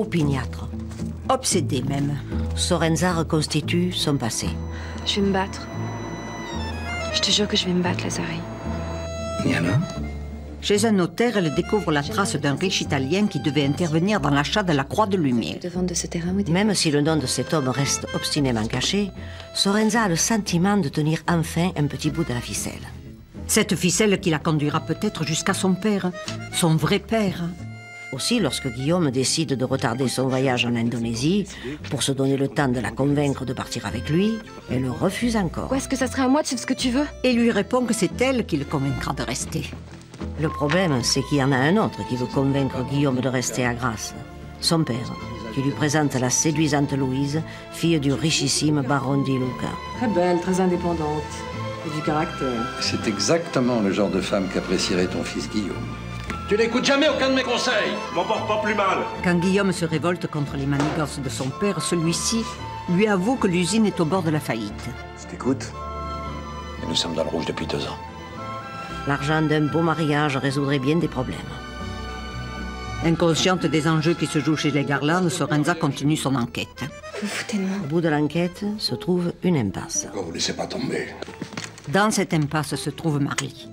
opiniâtre. Obsédé même. Sorenza reconstitue son passé. Je vais me battre. Je te jure que je vais me battre, Lazari. Niana Chez un notaire, elle découvre la trace d'un riche Italien qui devait intervenir dans l'achat de la Croix de Lumière. De ce terrain. Même si le nom de cet homme reste obstinément caché, Sorenza a le sentiment de tenir enfin un petit bout de la ficelle. Cette ficelle qui la conduira peut-être jusqu'à son père, son vrai père. Aussi, lorsque Guillaume décide de retarder son voyage en Indonésie pour se donner le temps de la convaincre de partir avec lui, elle refuse encore. Est-ce que ça serait à moi de faire ce que tu veux? Et lui répond que c'est elle qui le convaincra de rester. Le problème, c'est qu'il y en a un autre qui veut convaincre Guillaume de rester à Grasse. Son père, qui lui présente la séduisante Louise, fille du richissime baron Di Luca. Très belle, très indépendante. Et du caractère. C'est exactement le genre de femme qu'apprécierait ton fils Guillaume. Tu n'écoutes jamais aucun de mes conseils. M'en porte pas plus mal. Quand Guillaume se révolte contre les manigances de son père, celui-ci lui avoue que l'usine est au bord de la faillite. Je t'écoute. Mais nous sommes dans le rouge depuis deux ans. L'argent d'un beau mariage résoudrait bien des problèmes. Inconsciente des enjeux qui se jouent chez les Garland, Sorenza continue son enquête. Vous foutez de moi. Au bout de l'enquête se trouve une impasse. Pourquoi vous laissez pas tomber? Dans cette impasse se trouve Marly,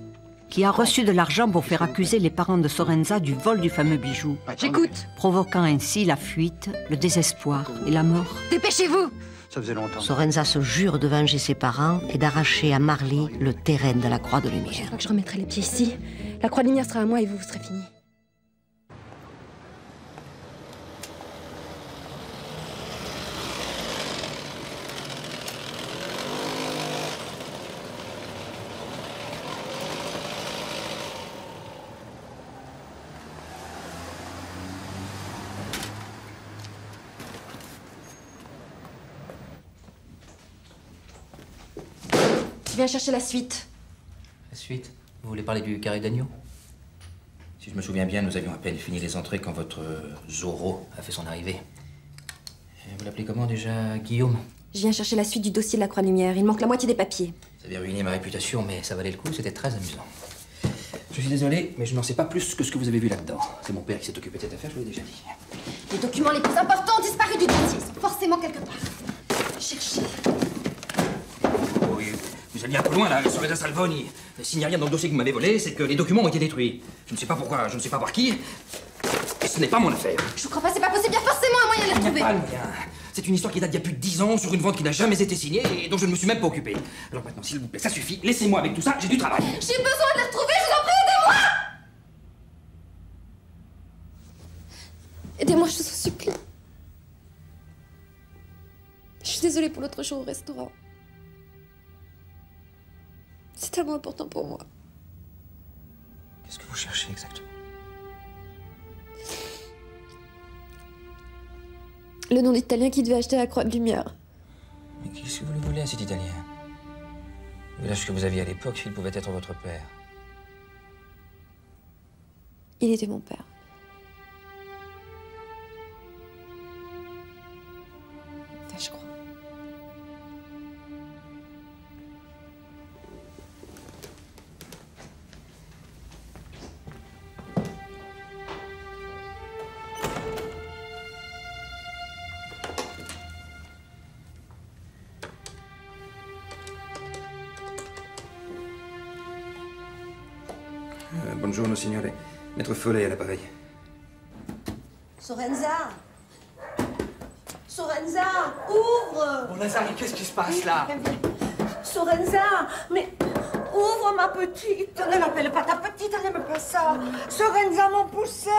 qui a reçu de l'argent pour faire accuser les parents de Sorenza du vol du fameux bijou, J'écoute. provoquant ainsi la fuite, le désespoir et la mort. Dépêchez-vous Ça faisait longtemps. Sorenza se jure de venger ses parents et d'arracher à Marley le terrain de la Croix de Lumière. que je remettrai les pieds ici, la croix de lumière sera à moi et vous, vous serez fini. Je viens chercher la suite. La suite? Vous voulez parler du carré d'agneau? Si je me souviens bien, nous avions à peine fini les entrées quand votre Zorro a fait son arrivée. Et Vous l'appelez comment déjà Guillaume? Je viens chercher la suite du dossier de la croix de lumière. Il manque la moitié des papiers. Ça avait ruiné ma réputation, mais ça valait le coup, c'était très amusant. Je suis désolé, mais je n'en sais pas plus que ce que vous avez vu là-dedans. C'est mon père qui s'est occupé de cette affaire, je vous l'ai déjà dit. Les documents les plus importants ont disparu du dossier. Ils sont forcément quelque part. Cherchez. Vous alliez un peu loin là, Soraya Salvoni. S'il n'y a rien dans le dossier que vous m'avez volé, c'est que les documents ont été détruits. Je ne sais pas pourquoi, je ne sais pas par qui. Et ce n'est pas mon affaire. Je vous crois pas, c'est pas possible. Il y a forcément un moyen de les Il n'y a retrouver. pas le moyen. C'est une histoire qui date d'il y a plus de 10 ans sur une vente qui n'a jamais été signée et dont je ne me suis même pas occupé. Alors maintenant, s'il vous plaît, ça suffit. Laissez-moi avec tout ça, j'ai du travail. J'ai besoin de les retrouver, je vous en prie, aidez-moi Aidez-moi, je vous en supplie. Je suis désolée pour l'autre jour au restaurant. C'est tellement important pour moi. Qu'est-ce que vous cherchez exactement? Le nom d'Italien qui devait acheter la croix de lumière. Mais qu'est-ce que vous lui voulez à cet Italien? Vu l'âge que vous aviez à l'époque, il pouvait être votre père. Il était mon père. Follet à l'appareil. Sorenza Sorenza Ouvre Bon, Lazare, qu'est-ce qui se passe là? Sorenza Mais ouvre ma petite Ne l'appelle pas ta petite, elle n'aime pas ça Sorenza, mon poussin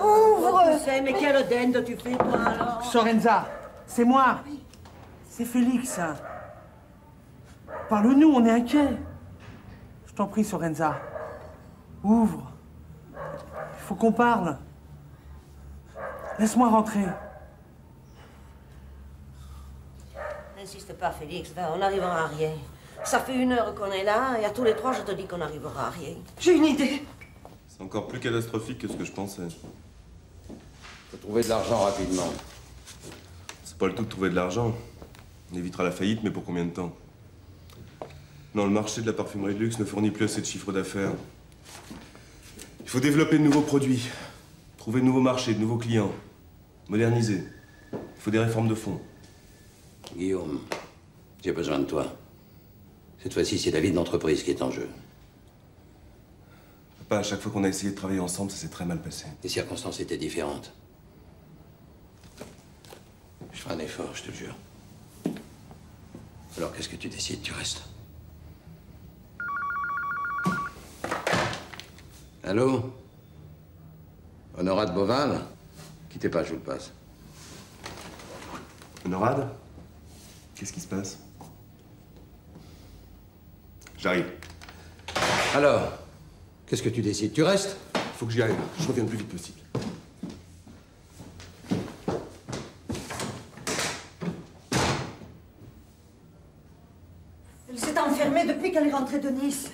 Ouvre Poussin, mais quelle dinde tu fais, toi, alors? Sorenza, c'est moi. C'est Félix. Parle-nous, on est inquiets. Je t'en prie, Sorenza. Ouvre. Il faut qu'on parle. Laisse-moi rentrer. N'insiste pas, Félix, va, on n'arrivera à rien. Ça fait une heure qu'on est là, et à tous les trois, je te dis qu'on n'arrivera à rien. J'ai une idée. C'est encore plus catastrophique que ce que je pensais. Faut trouver de l'argent rapidement. C'est pas le tout de trouver de l'argent. On évitera la faillite, mais pour combien de temps? Non, le marché de la parfumerie de luxe ne fournit plus assez de chiffre d'affaires. Il faut développer de nouveaux produits, trouver de nouveaux marchés, de nouveaux clients. Moderniser. Il faut des réformes de fond. Guillaume, j'ai besoin de toi. Cette fois-ci, c'est la vie de l'entreprise qui est en jeu. Papa, à chaque fois qu'on a essayé de travailler ensemble, ça s'est très mal passé. Les circonstances étaient différentes. Je ferai un effort, je te le jure. Alors, qu'est-ce que tu décides? Tu restes? Allô? Honorade Boval? Quittez pas, je vous le passe. Honorade? Qu'est-ce qui se passe? J'arrive. Alors, qu'est-ce que tu décides? Tu restes? Faut que j'y aille. Je reviens le plus vite possible. Elle s'est enfermée depuis qu'elle est rentrée de Nice.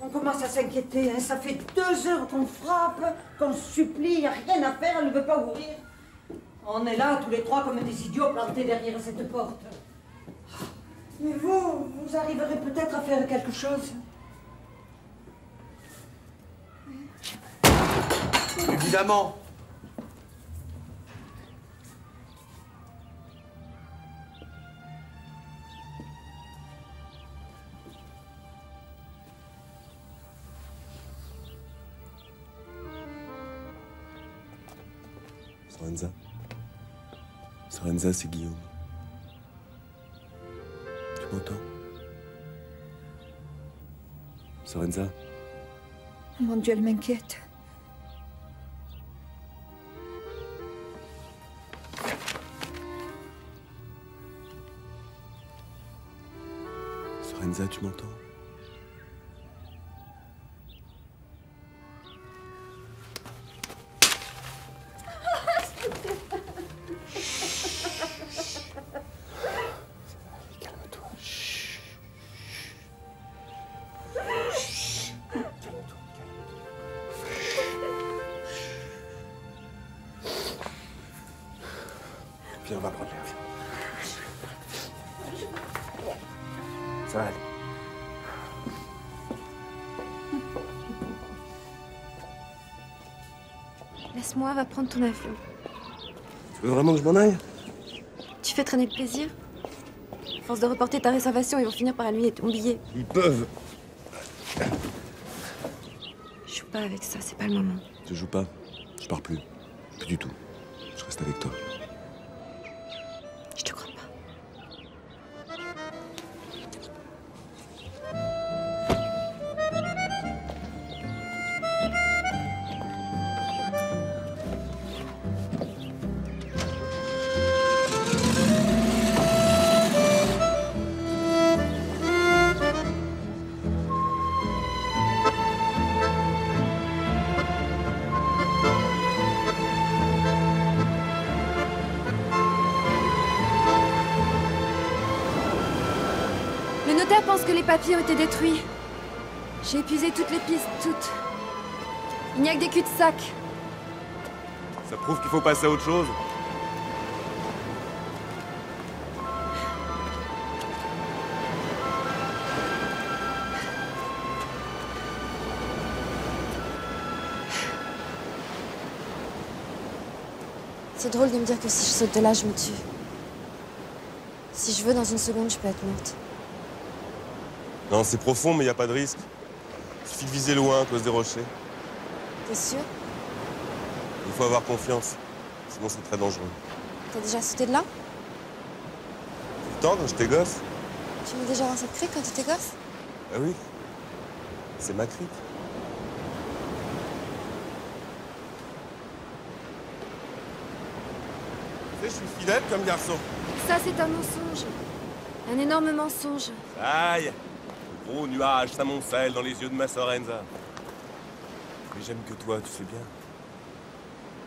On commence à s'inquiéter. hein. Ça fait deux heures qu'on frappe, qu'on supplie, il n'y a rien à faire, elle ne veut pas ouvrir. On est là, tous les trois, comme des idiots plantés derrière cette porte. Mais vous, vous arriverez peut-être à faire quelque chose. Évidemment. Sorenza, c'est Guillaume. Tu m'entends? Sorenza Mon Dieu, elle m'inquiète. Sorenza, tu m'entends? Va prendre ton avion. Tu veux vraiment que je m'en aille? Tu fais traîner le plaisir? À force de reporter ta réservation, ils vont finir par annuler ton billet. Ils peuvent. Je joue pas avec ça, c'est pas le moment. Je joue pas. Je pars plus. Plus du tout. Je reste avec toi. Notaire pense que les papiers ont été détruits. J'ai épuisé toutes les pistes, toutes. Il n'y a que des cul-de-sac. Ça prouve qu'il faut passer à autre chose. C'est drôle de me dire que si je saute de là, je me tue. Si je veux, dans une seconde, je peux être morte. Non, c'est profond, mais il n'y a pas de risque. Il suffit de viser loin à cause des rochers. T'es sûr? Il faut avoir confiance. Sinon, c'est très dangereux. T'as déjà sauté de là? Temps, quand j'étais gosse Tu m'as déjà dans cette crique quand t'étais gosse? Ah oui. C'est ma crique. Tu sais, je suis fidèle comme garçon. Ça, c'est un mensonge. Un énorme mensonge. Aïe gros nuage s'amoncelle dans les yeux de ma Sorenza. Mais j'aime que toi, tu sais bien.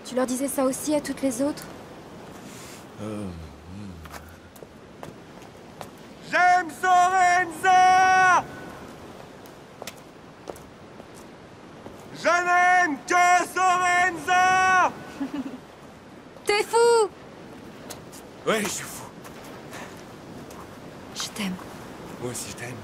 Tu leur disais ça aussi à toutes les autres? J'aime Sorenza Je n'aime que Sorenza T'es fou Ouais, je suis fou. Je t'aime. Moi aussi, je t'aime.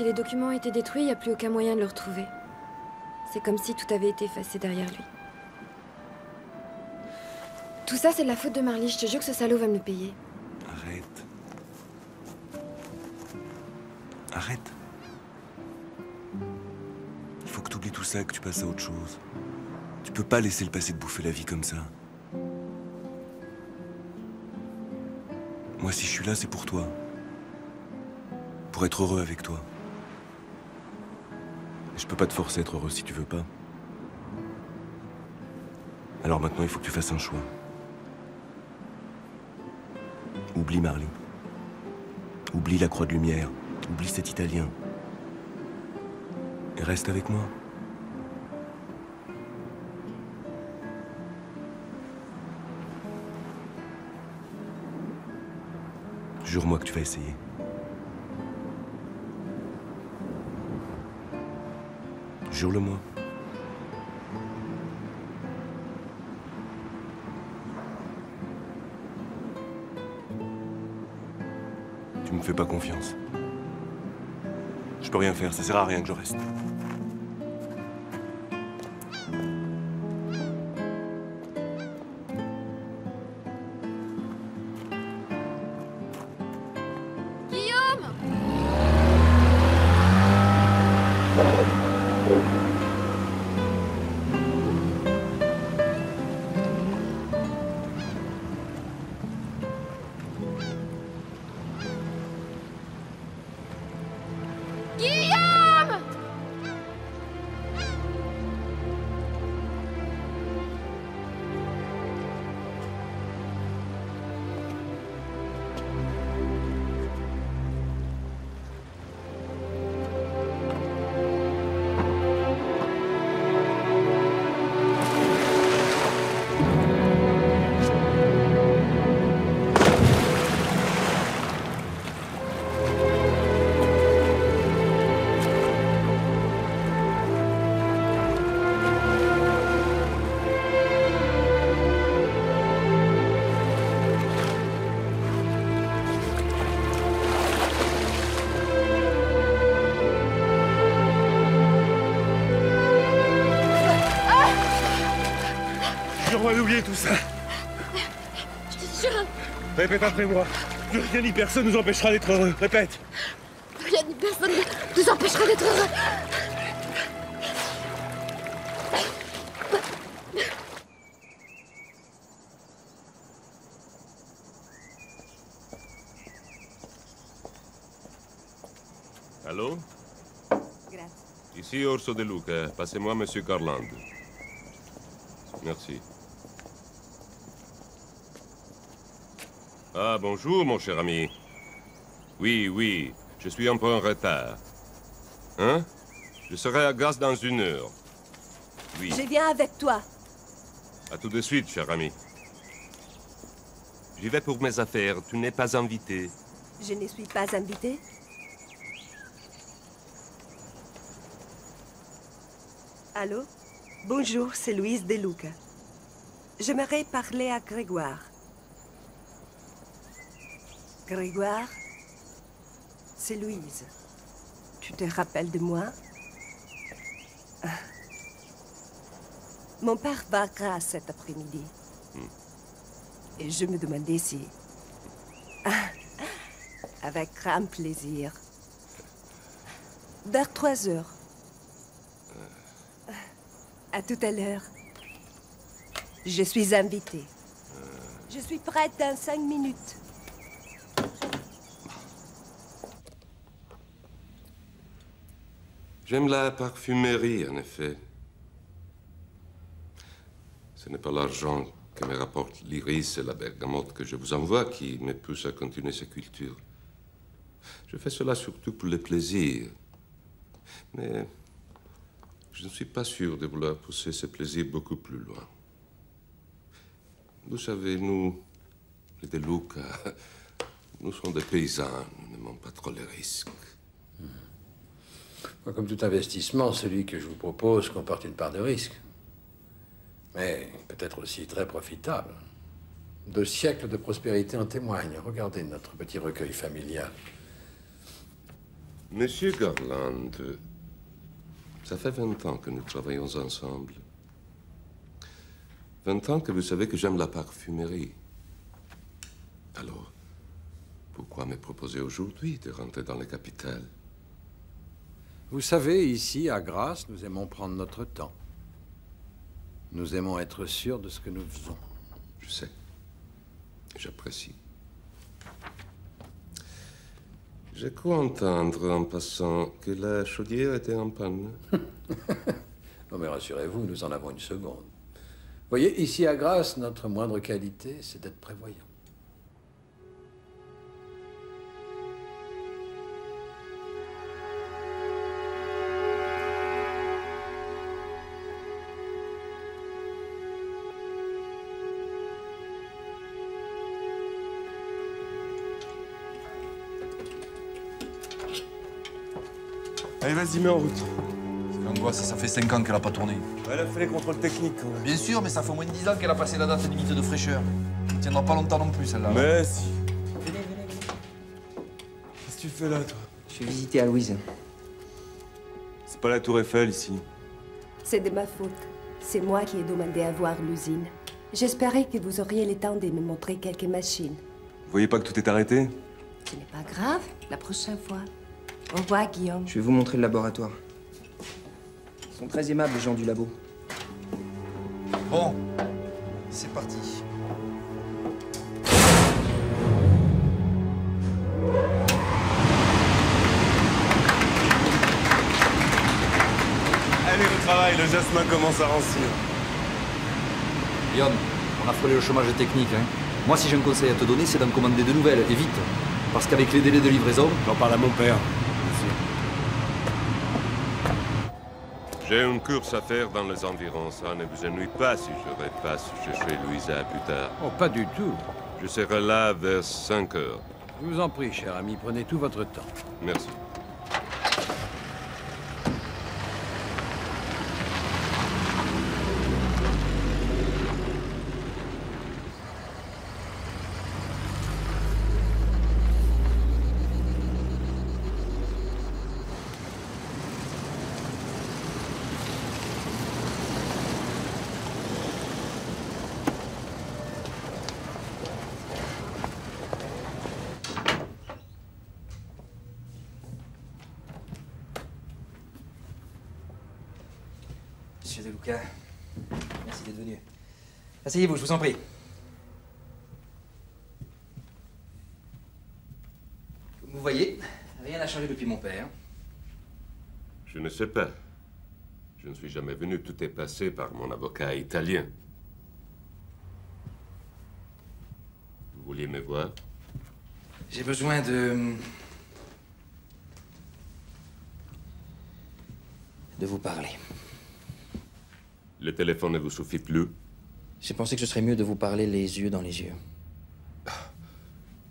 Si les documents étaient détruits, il n'y a plus aucun moyen de le retrouver. C'est comme si tout avait été effacé derrière lui. Tout ça, c'est de la faute de Marley. Je te jure que ce salaud va me le payer. Arrête. Arrête. Il faut que tu oublies tout ça, que tu passes à autre chose. Tu peux pas laisser le passé te bouffer la vie comme ça. Moi, si je suis là, c'est pour toi. Pour être heureux avec toi. Et je peux pas te forcer à être heureux si tu veux pas. Alors maintenant, il faut que tu fasses un choix. Oublie Marley. Oublie la croix de lumière. Oublie cet Italien. Et reste avec moi. Jure-moi que tu vas essayer. Jure-le-moi. Fais pas confiance. Je peux rien faire, ça sert à rien que je reste. Répète après moi. Plus rien ni personne nous empêchera d'être heureux. Répète. rien ni personne ne nous empêchera d'être heureux. Allô? Ici Orso de Luca. Passez-moi Monsieur Garland. Merci. Bonjour, mon cher ami. Oui, oui, je suis un peu en retard. Hein? Je serai à Grasse dans une heure. Oui. Je viens avec toi. À tout de suite, cher ami. J'y vais pour mes affaires. Tu n'es pas invité. Je ne suis pas invitée. Allô? Bonjour, c'est Louise De Luca. J'aimerais parler à Grégoire. Grégoire C'est Louise. Tu te rappelles de moi? Ah. Mon père va à cet après-midi. Et je me demandais si... Ah, Avec grand plaisir. Vers trois heures. À tout à l'heure. Je suis invitée. Je suis prête dans cinq minutes. J'aime la parfumerie, en effet. Ce n'est pas l'argent que me rapporte l'iris et la bergamote que je vous envoie qui me pousse à continuer cette culture. Je fais cela surtout pour le plaisir. Mais je ne suis pas sûr de vouloir pousser ce plaisir beaucoup plus loin. Vous savez, nous, les De Luca, nous sommes des paysans, nous n'aimons pas trop les risques. Comme tout investissement, celui que je vous propose comporte une part de risque. Mais peut-être aussi très profitable. Deux siècles de prospérité en témoignent. Regardez notre petit recueil familial. Monsieur Garland, ça fait 20 ans que nous travaillons ensemble. 20 ans que vous savez que j'aime la parfumerie. Alors, pourquoi me proposer aujourd'hui de rentrer dans la capitale? Vous savez, ici, à Grasse, nous aimons prendre notre temps. Nous aimons être sûrs de ce que nous faisons. Je sais. J'apprécie. Je crois entendre en passant que la chaudière était en panne. non mais rassurez-vous, nous en avons une seconde. Voyez, ici à Grasse, notre moindre qualité, c'est d'être prévoyant. Allez, vas-y, mets en route. L'angoisse, ça fait 5 ans qu'elle a pas tourné. Elle a fait les contrôles techniques. quand même. Bien sûr, mais ça fait au moins 10 ans qu'elle a passé la date limite de fraîcheur. Elle tiendra pas longtemps non plus, celle-là. Mais si. Qu'est-ce que tu fais là, toi? Je vais visiter à Louise. C'est pas la Tour Eiffel ici. C'est de ma faute. C'est moi qui ai demandé à voir l'usine. J'espérais que vous auriez le temps de me montrer quelques machines. Vous voyez pas que tout est arrêté? Ce n'est pas grave, la prochaine fois. Au revoir, Guillaume. Je vais vous montrer le laboratoire. Ils sont très aimables, les gens du labo. Bon, c'est parti. Allez, au travail, le jasmin commence à rancir. Guillaume, on a frôlé le chômage technique. Hein. Moi, si j'ai un conseil à te donner, c'est d'en commander de nouvelles, et vite. Parce qu'avec les délais de livraison... J'en parle à mon père. J'ai une course à faire dans les environs. Ça ne vous ennuie pas si je repasse chercher Louisa plus tard? Oh, pas du tout. Je serai là vers 5 heures. Je vous en prie, cher ami, prenez tout votre temps. Merci. Monsieur De Luca, merci d'être venu. Asseyez-vous, je vous en prie. Vous voyez, rien n'a changé depuis mon père. Je ne sais pas. Je ne suis jamais venu. Tout est passé par mon avocat italien. Vous vouliez me voir? J'ai besoin de. de vous parler. Le téléphone ne vous suffit plus J'ai pensé que ce serait mieux de vous parler les yeux dans les yeux.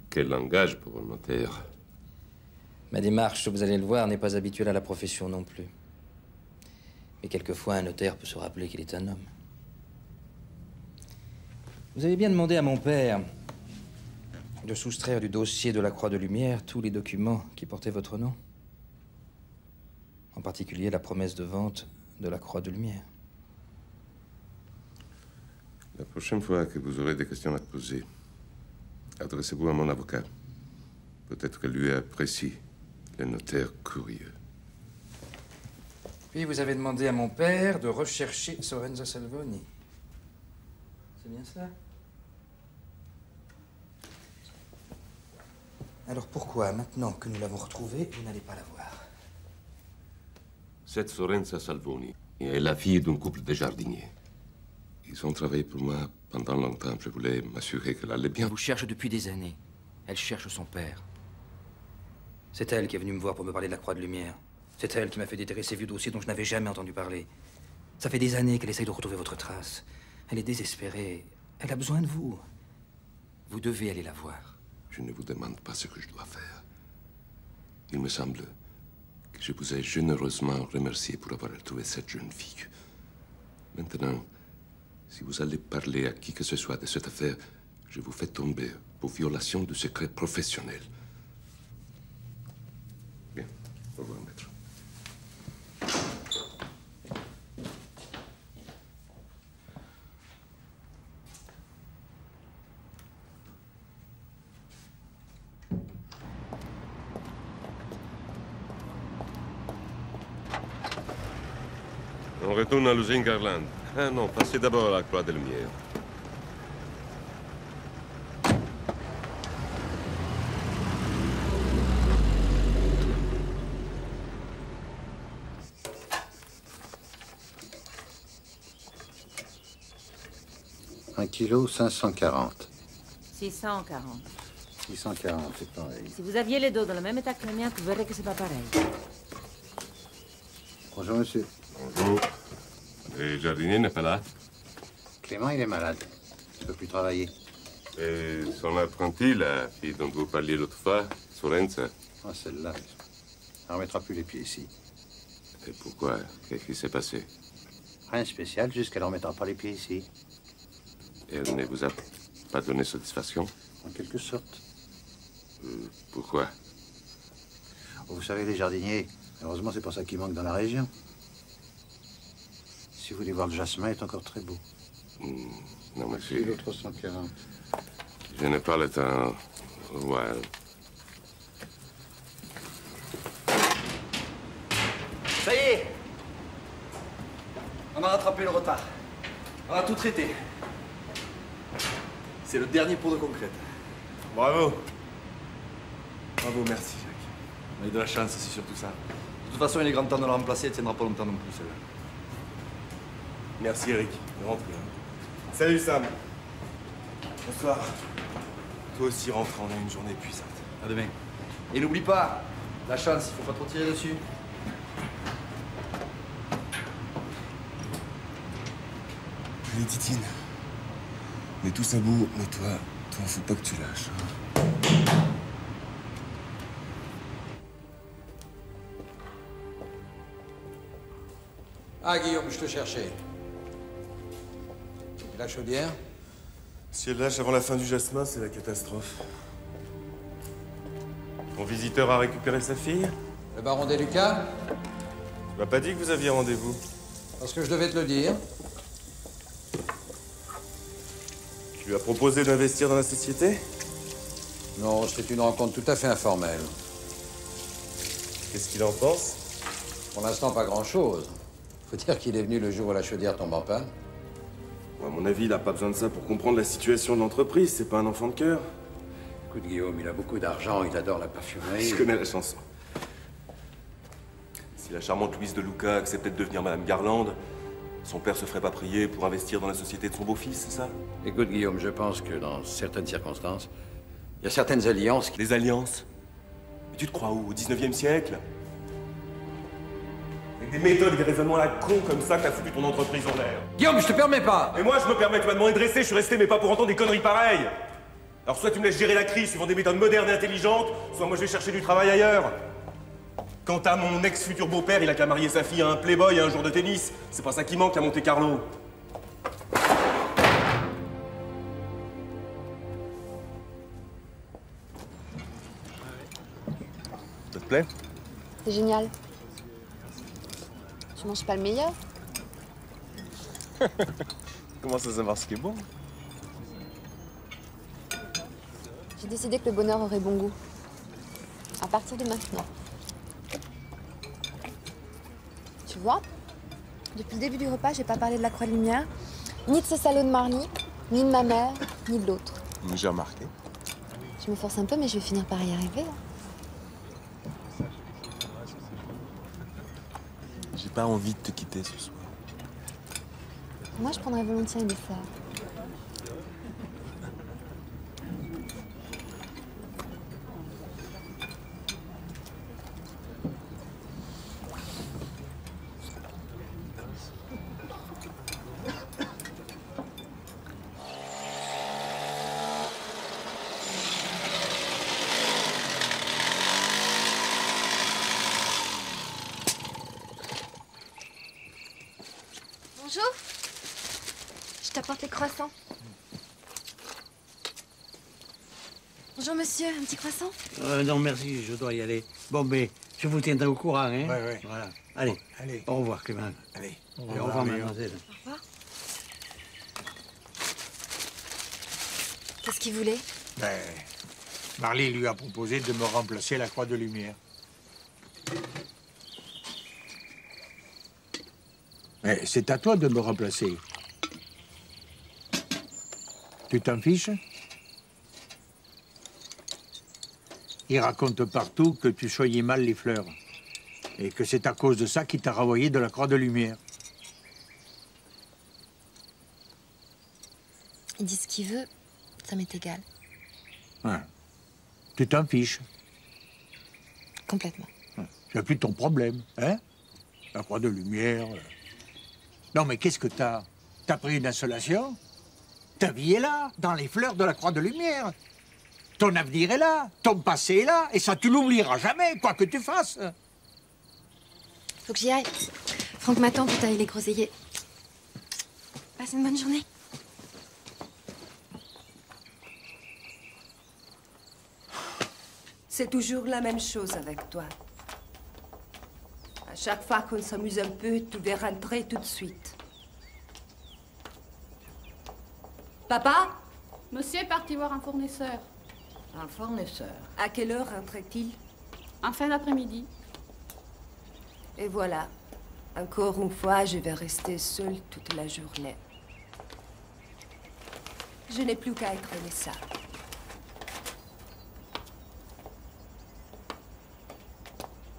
Quel langage pour un notaire Ma démarche, vous allez le voir, n'est pas habituelle à la profession non plus. Mais quelquefois, un notaire peut se rappeler qu'il est un homme. Vous avez bien demandé à mon père de soustraire du dossier de la Croix de Lumière tous les documents qui portaient votre nom. En particulier la promesse de vente de la Croix de Lumière. La prochaine fois que vous aurez des questions à poser, adressez-vous à mon avocat. Peut-être que lui apprécie les notaires curieux. Puis vous avez demandé à mon père de rechercher Sorenzo Salvoni. C'est bien cela? Alors pourquoi, maintenant que nous l'avons retrouvé, vous n'allez pas la voir? Cette Sorenza Salvoni est la fille d'un couple de jardiniers. Ils ont travaillé pour moi pendant longtemps. Je voulais m'assurer qu'elle allait bien. Elle vous cherche depuis des années. Elle cherche son père. C'est elle qui est venue me voir pour me parler de la Croix de Lumière. C'est elle qui m'a fait déterrer ces vieux dossiers dont je n'avais jamais entendu parler. Ça fait des années qu'elle essaye de retrouver votre trace. Elle est désespérée. Elle a besoin de vous. Vous devez aller la voir. Je ne vous demande pas ce que je dois faire. Il me semble que je vous ai généreusement remercié pour avoir retrouvé cette jeune fille. Maintenant, si vous allez parler à qui que ce soit de cette affaire, je vous fais tomber pour violation du secret professionnel. Bien, au revoir, maître. On retourne à l'usine Garland. Ah non, passez d'abord à la Croix de Lumière. Un kilo 540. 640. 640, c'est pareil. Si vous aviez les dos dans le même état que le mien, vous verrez que c'est pas pareil. Bonjour, monsieur. Bonjour. Le jardinier n'est pas là. Clément, il est malade. Il ne peut plus travailler. Et son apprenti, la fille dont vous parliez l'autre fois, Sorenza. Ah, celle-là. Elle ne remettra plus les pieds ici. Et pourquoi? Qu'est-ce qui s'est passé? Rien de spécial, juste qu'elle ne remettra pas les pieds ici. Elle ne vous a pas donné satisfaction? En quelque sorte. Euh, Pourquoi? Vous savez, les jardiniers, heureusement, c'est pas ça qui manque dans la région. Si vous voulez voir le jasmin, il est encore très beau. Hmm, Non, monsieur. Kilo 340. Je n'ai pas le temps. Ouais. Ça y est On a rattrapé le retard. On a tout traité. C'est le dernier pot de concrète. Bravo. Bravo, merci, Jacques. On a eu de la chance, c'est surtout ça. De toute façon, il est grand temps de la remplacer. Elle tiendra pas longtemps non plus, celle-là. Merci, Eric. Rentre. Salut, Sam. Bonsoir. Toi aussi, rentre. On a une journée puissante. À demain. Et n'oublie pas, la chance, il faut pas trop tirer dessus. Allez, Titine. On est tous à bout, mais toi, toi, faut pas que tu lâches. hein. Ah, Guillaume, je te cherchais. La chaudière Si elle lâche avant la fin du jasmin, c'est la catastrophe. Ton visiteur a récupéré sa fille Le baron des Lucas Tu m'as pas dit que vous aviez rendez-vous Parce que je devais te le dire. Tu lui as proposé d'investir dans la société? Non, c'était une rencontre tout à fait informelle. Qu'est-ce qu'il en pense? Pour l'instant, pas grand-chose. Faut dire qu'il est venu le jour où la chaudière tombe en panne. À mon avis, il a pas besoin de ça pour comprendre la situation de l'entreprise. C'est pas un enfant de cœur. Écoute, Guillaume, il a beaucoup d'argent, il adore la parfumerie. Je connais la chanson. Si la charmante Louise de Luca acceptait de devenir Madame Garland, son père se ferait pas prier pour investir dans la société de son beau-fils, c'est ça? Écoute, Guillaume, je pense que dans certaines circonstances, il y a certaines alliances qui... Des alliances? Mais tu te crois où? Au 19e siècle? Des méthodes et des raisonnements à la con comme ça que t'as foutu ton entreprise en l'air. Guillaume, je te permets pas Et moi, je me permets, tu m'as demandé de rester, je suis resté, mais pas pour entendre des conneries pareilles Alors soit tu me laisses gérer la crise suivant des méthodes modernes et intelligentes, soit moi je vais chercher du travail ailleurs. Quant à mon ex-futur beau-père, il a qu'à marier sa fille à un playboy et un jour de tennis. C'est pas ça qui manque à Monte Carlo. Ça te plaît? C'est génial. Tu manges pas le meilleur Comment ça savoir ce qui est bon? J'ai décidé que le bonheur aurait bon goût. À partir de maintenant. Tu vois? Depuis le début du repas, j'ai pas parlé de la Croix de Lumière, ni de ce salaud de Marly, ni de ma mère, ni de l'autre. J'ai remarqué. Je me force un peu, mais je vais finir par y arriver. hein. Envie de te quitter ce soir. Moi, je prendrais volontiers un dessert. Bonjour. Je t'apporte les croissants. Bonjour monsieur, un petit croissant Euh, non, merci, je dois y aller. Bon, mais je vous tiendrai au courant, hein Ouais, ouais. Voilà. Allez, allez. au revoir, Clément. Allez. Au revoir, au revoir mademoiselle. Au revoir. Qu'est-ce qu'il voulait? Ben, Marley lui a proposé de me remplacer la Croix de Lumière. Mais c'est à toi de me remplacer. Tu t'en fiches? Il raconte partout que tu choyais mal les fleurs. Et que c'est à cause de ça qu'il t'a renvoyé de la Croix de Lumière. Il dit ce qu'il veut, ça m'est égal. Ouais. Tu t'en fiches. Complètement. C'est plus ton problème, hein? La Croix de Lumière. euh. Non, mais qu'est-ce que t'as? T'as pris une insolation? Ta vie est là, dans les fleurs de la Croix de Lumière. Ton avenir est là, ton passé est là, et ça tu l'oublieras jamais, quoi que tu fasses. Faut que j'y aille. Franck m'attend pour tailler les groseilliers. Passe une bonne journée. C'est toujours la même chose avec toi. À chaque fois qu'on s'amuse un peu, tu veux rentrer tout de suite. Papa? Monsieur est parti voir un fournisseur. Un fournisseur. À quelle heure rentrait-il? En fin d'après-midi. Et voilà. Encore une fois, je vais rester seule toute la journée. Je n'ai plus qu'à écraser ça.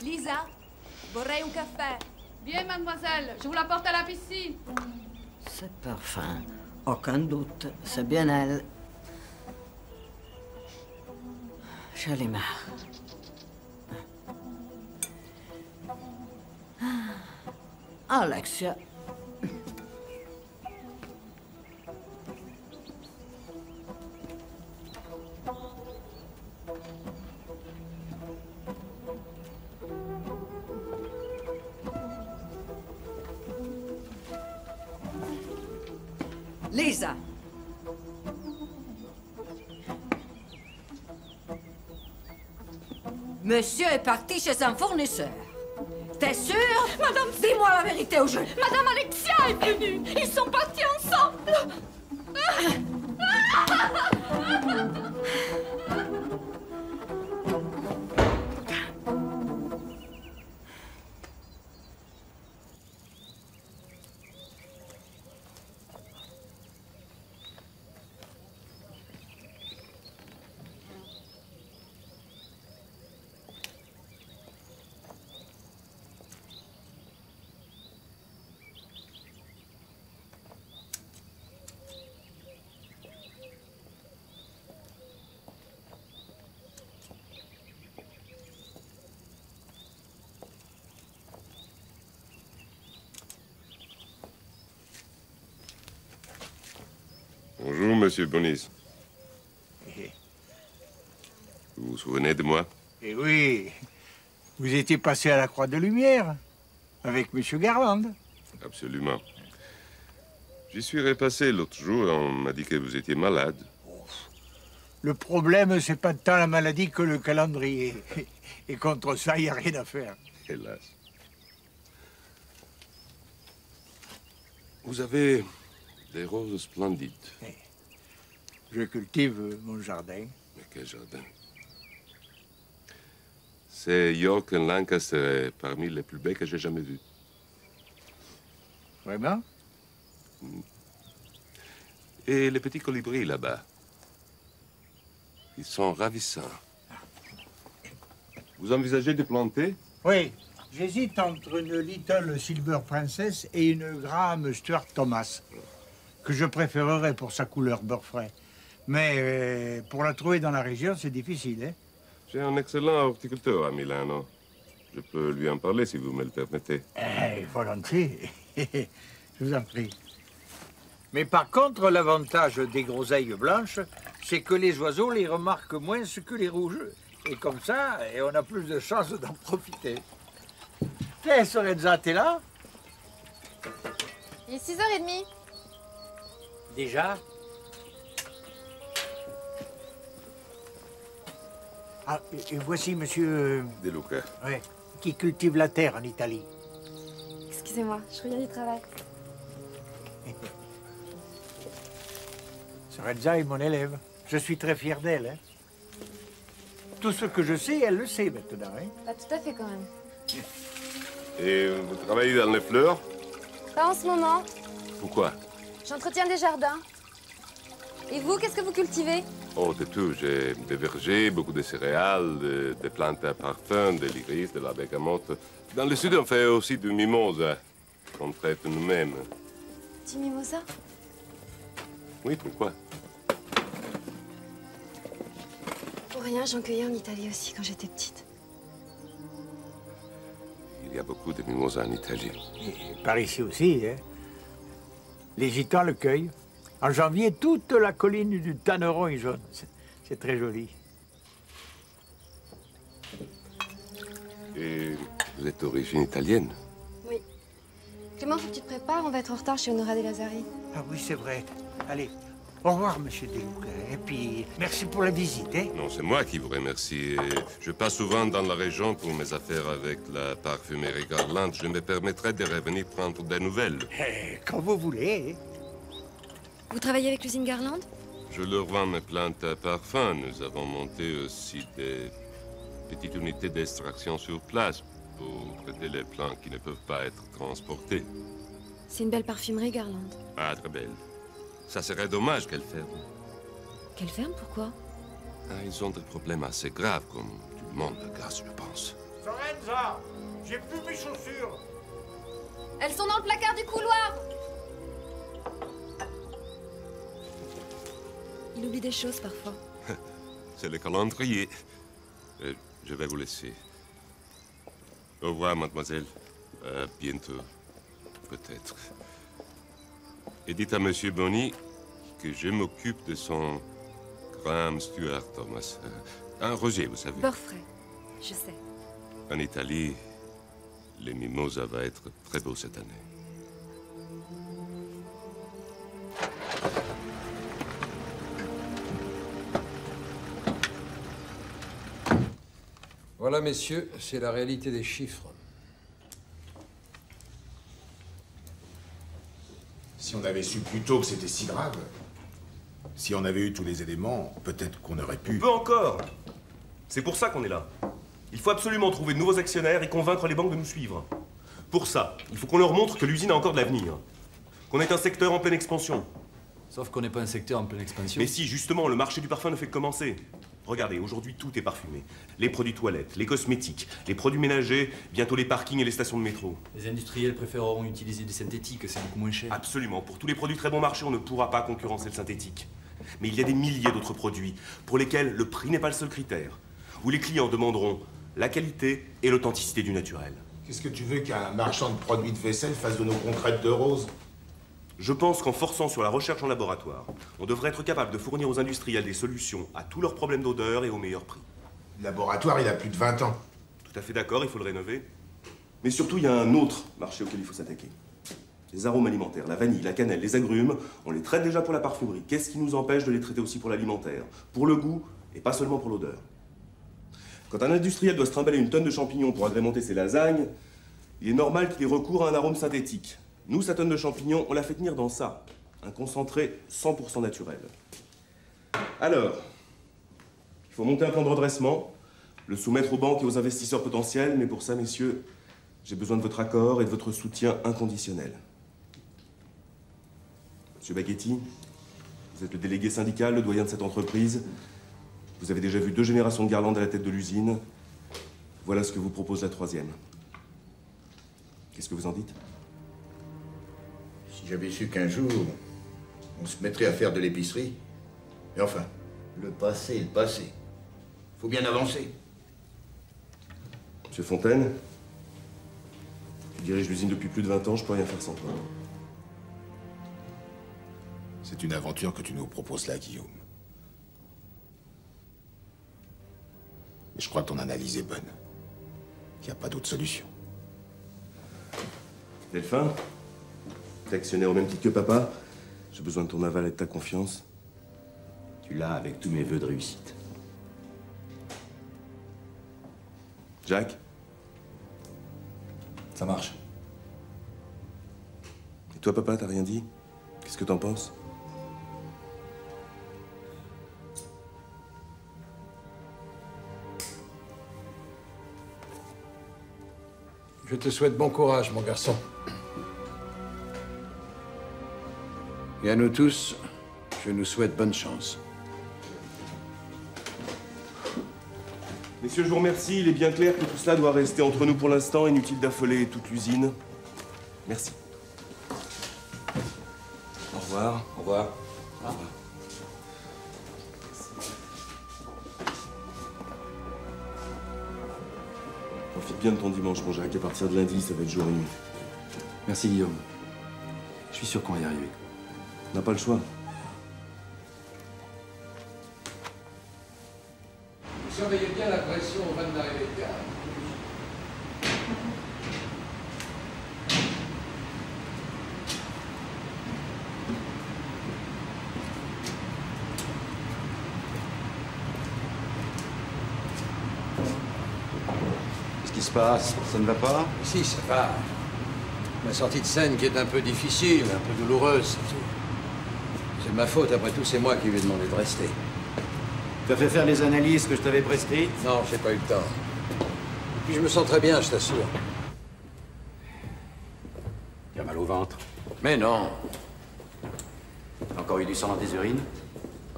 Lisa, vorrei un caffè. Bien, mademoiselle, je vous la porte à la piscine. C'est parfum. Aucun doute, c'est bien elle. J'en ai marre. Ah, Alexia. Chez un fournisseur. T'es sûre Madame, Dis-moi la vérité au jeu. Madame Alexia est venue. Ils sont partis ensemble. Monsieur Bonis. Vous vous souvenez de moi? Eh oui, vous étiez passé à la Croix de Lumière avec Monsieur Garland. Absolument. J'y suis repassé l'autre jour et on m'a dit que vous étiez malade. Le problème, c'est pas tant la maladie que le calendrier. Et contre ça, il n'y a rien à faire. Hélas. Vous avez des roses splendides. Je cultive euh, mon jardin. Mais quel jardin? C'est York and Lancaster est parmi les plus belles que j'ai jamais vues. Vraiment? Et les petits colibris là-bas? Ils sont ravissants. Vous envisagez de planter? Oui, j'hésite entre une Little Silver Princess et une Graham Stuart Thomas, que je préférerais pour sa couleur beurre frais. Mais euh, pour la trouver dans la région, c'est difficile, hein J'ai un excellent horticulteur à Milano. Je peux lui en parler si vous me le permettez. Eh, volontiers. Je vous en prie. Mais par contre, l'avantage des groseilles blanches, c'est que les oiseaux les remarquent moins que les rouges. Et comme ça, eh, on a plus de chances d'en profiter. Tiens, Sorenza, t'es là? Il est 6h30. Déjà? Ah, et- voici monsieur... De Luca. ouais, qui cultive la terre en Italie. Excusez-moi, je reviens du travail. Sorenza est mon élève. Je suis très fier d'elle. hein. Tout ce que je sais, elle le sait maintenant. hein. Pas tout à fait quand même. Et vous travaillez dans les fleurs? Pas en ce moment. Pourquoi? J'entretiens des jardins. Et vous, qu'est-ce que vous cultivez? Oh, de tout. J'ai des vergers, beaucoup de céréales, de- des plantes à parfum, de l'iris, de la bergamote. Dans le sud, on fait aussi du mimosa, qu'on traite nous-mêmes. Du mimosa? Oui, pourquoi? Pour rien, j'en cueillais en Italie aussi quand j'étais petite. Il y a beaucoup de mimosa en Italie. Et par ici aussi, hein. Les gitans le cueillent. En janvier, toute la colline du Tanneron est jaune. C'est- très joli. Et vous êtes d'origine italienne Oui. Clément, faut que tu te prépares, on va être en retard chez Honora des Lazari. Ah oui, c'est vrai. Allez, au revoir, monsieur Deluc. Et puis, merci pour la visite, hein. Non, c'est moi qui vous remercie. Je passe souvent dans la région pour mes affaires avec la parfumerie Garland. Je me permettrai de revenir prendre des nouvelles. Eh, Quand vous voulez. Vous travaillez avec l'usine Garland? Je leur vends mes plantes à parfum. Nous avons monté aussi des petites unités d'extraction sur place pour traiter les plants qui ne peuvent pas être transportés. C'est une belle parfumerie, Garland. Ah, très belle. Ça serait dommage qu'elle ferme. Qu'elle ferme, pourquoi? Ah, ils ont des problèmes assez graves, comme tout le monde à Grasse, je pense. Sorenza, j'ai plus mes chaussures. Elles sont dans le placard du couloir Il oublie des choses parfois. C'est le calendrier. Euh, je vais vous laisser. Au revoir, mademoiselle. À bientôt. Peut-être. Et dites à Monsieur Bonny que je m'occupe de son Graham Stuart Thomas. Euh, Un Roger, vous savez. Beurre frais, je sais. En Italie, les mimosas va être très beau cette année. Voilà, messieurs, c'est la réalité des chiffres. Si on avait su plus tôt que c'était si grave, si on avait eu tous les éléments, peut-être qu'on aurait pu. On peut encore C'est pour ça qu'on est là. Il faut absolument trouver de nouveaux actionnaires et convaincre les banques de nous suivre. Pour ça, il faut qu'on leur montre que l'usine a encore de l'avenir. Qu'on est un secteur en pleine expansion. Sauf qu'on n'est pas un secteur en pleine expansion. Mais si, justement, le marché du parfum ne fait que commencer. Regardez, aujourd'hui, tout est parfumé. Les produits toilettes, les cosmétiques, les produits ménagers, bientôt les parkings et les stations de métro. Les industriels préféreront utiliser des synthétiques, c'est beaucoup moins cher. Absolument. Pour tous les produits très bon marché, on ne pourra pas concurrencer le synthétique. Mais il y a des milliers d'autres produits pour lesquels le prix n'est pas le seul critère. Où les clients demanderont la qualité et l'authenticité du naturel. Qu'est-ce que tu veux qu'un marchand de produits de vaisselle fasse de nos concrètes de roses Je pense qu'en forçant sur la recherche en laboratoire, on devrait être capable de fournir aux industriels des solutions à tous leurs problèmes d'odeur et au meilleur prix. Le laboratoire, il a plus de 20 ans. Tout à fait d'accord, il faut le rénover. Mais surtout, il y a un autre marché auquel il faut s'attaquer. Les arômes alimentaires, la vanille, la cannelle, les agrumes, on les traite déjà pour la parfumerie. Qu'est-ce qui nous empêche de les traiter aussi pour l'alimentaire? Pour le goût et pas seulement pour l'odeur. Quand un industriel doit se trimballer une tonne de champignons pour agrémenter ses lasagnes, il est normal qu'il ait recours à un arôme synthétique. Nous, sa tonne de champignons, on la fait tenir dans ça. Un concentré 100% naturel. Alors, il faut monter un plan de redressement, le soumettre aux banques et aux investisseurs potentiels, mais pour ça, messieurs, j'ai besoin de votre accord et de votre soutien inconditionnel. Monsieur Baghetti, vous êtes le délégué syndical, le doyen de cette entreprise. Vous avez déjà vu deux générations de Garland à la tête de l'usine. Voilà ce que vous propose la troisième. Qu'est-ce que vous en dites? J'avais su qu'un jour, on se mettrait à faire de l'épicerie. Mais enfin, le passé est le passé. Faut bien avancer. Monsieur Fontaine, tu diriges l'usine depuis plus de 20 ans, je peux rien faire sans toi. C'est une aventure que tu nous proposes là, Guillaume. Mais je crois que ton analyse est bonne. Il n'y a pas d'autre solution. Delphin, actionnaire au même titre que papa. J'ai besoin de ton aval et de ta confiance. Tu l'as avec tous mes voeux de réussite. Jacques? Ça marche. Et toi, papa, t'as rien dit? Qu'est-ce que t'en penses? Je te souhaite bon courage, mon garçon. Et à nous tous, je nous souhaite bonne chance. Messieurs, je vous remercie. Il est bien clair que tout cela doit rester entre nous pour l'instant. Inutile d'affoler toute l'usine. Merci. Au revoir. Au revoir. Au revoir. Profite bien de ton dimanche, mon Jacques. À partir de lundi, ça va être jour et nuit. Merci Guillaume. Je suis sûr qu'on va y arriver. On n'a pas le choix. Surveillez bien la pression au van d'arrivée de gare. Qu'est-ce qui se passe? Ça ne va pas? Si, ça va. La sortie de scène qui est un peu difficile, un peu douloureuse, c'est tout. C'est ma faute, après tout, c'est moi qui lui ai demandé de rester. Tu as fait faire les analyses que je t'avais prescrites? Non, j'ai pas eu le temps. Et puis je me sens très bien, je t'assure. Tu as mal au ventre? Mais non. T'as encore eu du sang dans tes urines?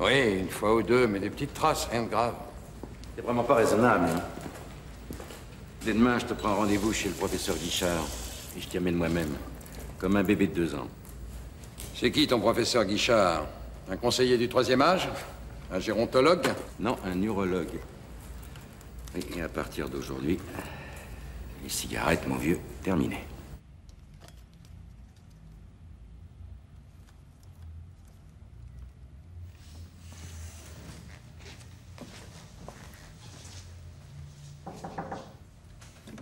Oui, une fois ou deux, mais des petites traces, rien de grave. C'est vraiment pas raisonnable. Hein Dès demain, je te prends rendez-vous chez le professeur Guichard. Et je t'y amène moi-même. Comme un bébé de deux ans. C'est qui ton professeur Guichard Un conseiller du troisième âge Un gérontologue Non, un neurologue. Et à partir d'aujourd'hui, les cigarettes, mon vieux, terminé.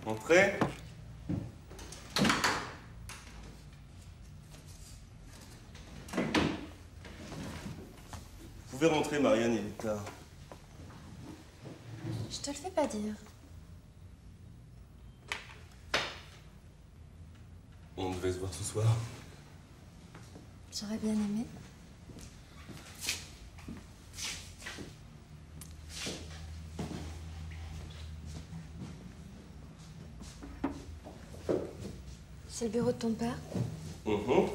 Entrez. Vous pouvez rentrer, Marianne, il est tard. Je te le fais pas dire. On devait se voir ce soir. J'aurais bien aimé. C'est le bureau de ton père Mhm.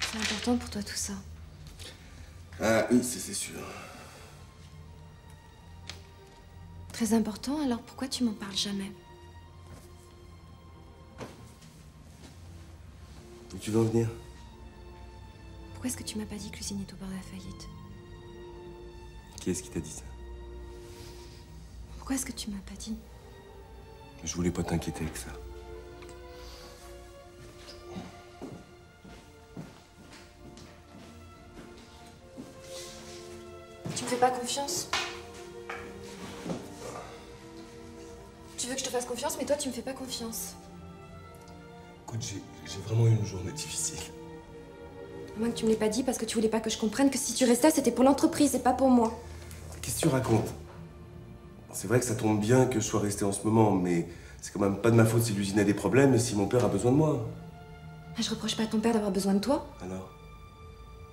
C'est important pour toi tout ça. Ah oui, c'est c'est sûr. Très important, alors pourquoi tu m'en parles jamais? Où tu veux en venir? Pourquoi est-ce que tu m'as pas dit que l'usine est au bord de la faillite? Qui est-ce qui t'a dit ça Pourquoi est-ce que tu m'as pas dit? Je voulais pas t'inquiéter avec ça. Tu me fais pas confiance? Tu veux que je te fasse confiance, mais toi tu me fais pas confiance. Écoute, j'ai vraiment eu une journée difficile. À moins que tu me l'aies pas dit parce que tu voulais pas que je comprenne que si tu restais, c'était pour l'entreprise et pas pour moi. Qu'est-ce que tu racontes? C'est vrai que ça tombe bien que je sois resté en ce moment, mais c'est quand même pas de ma faute si l'usine a des problèmes et si mon père a besoin de moi. Je reproche pas à ton père d'avoir besoin de toi. Alors?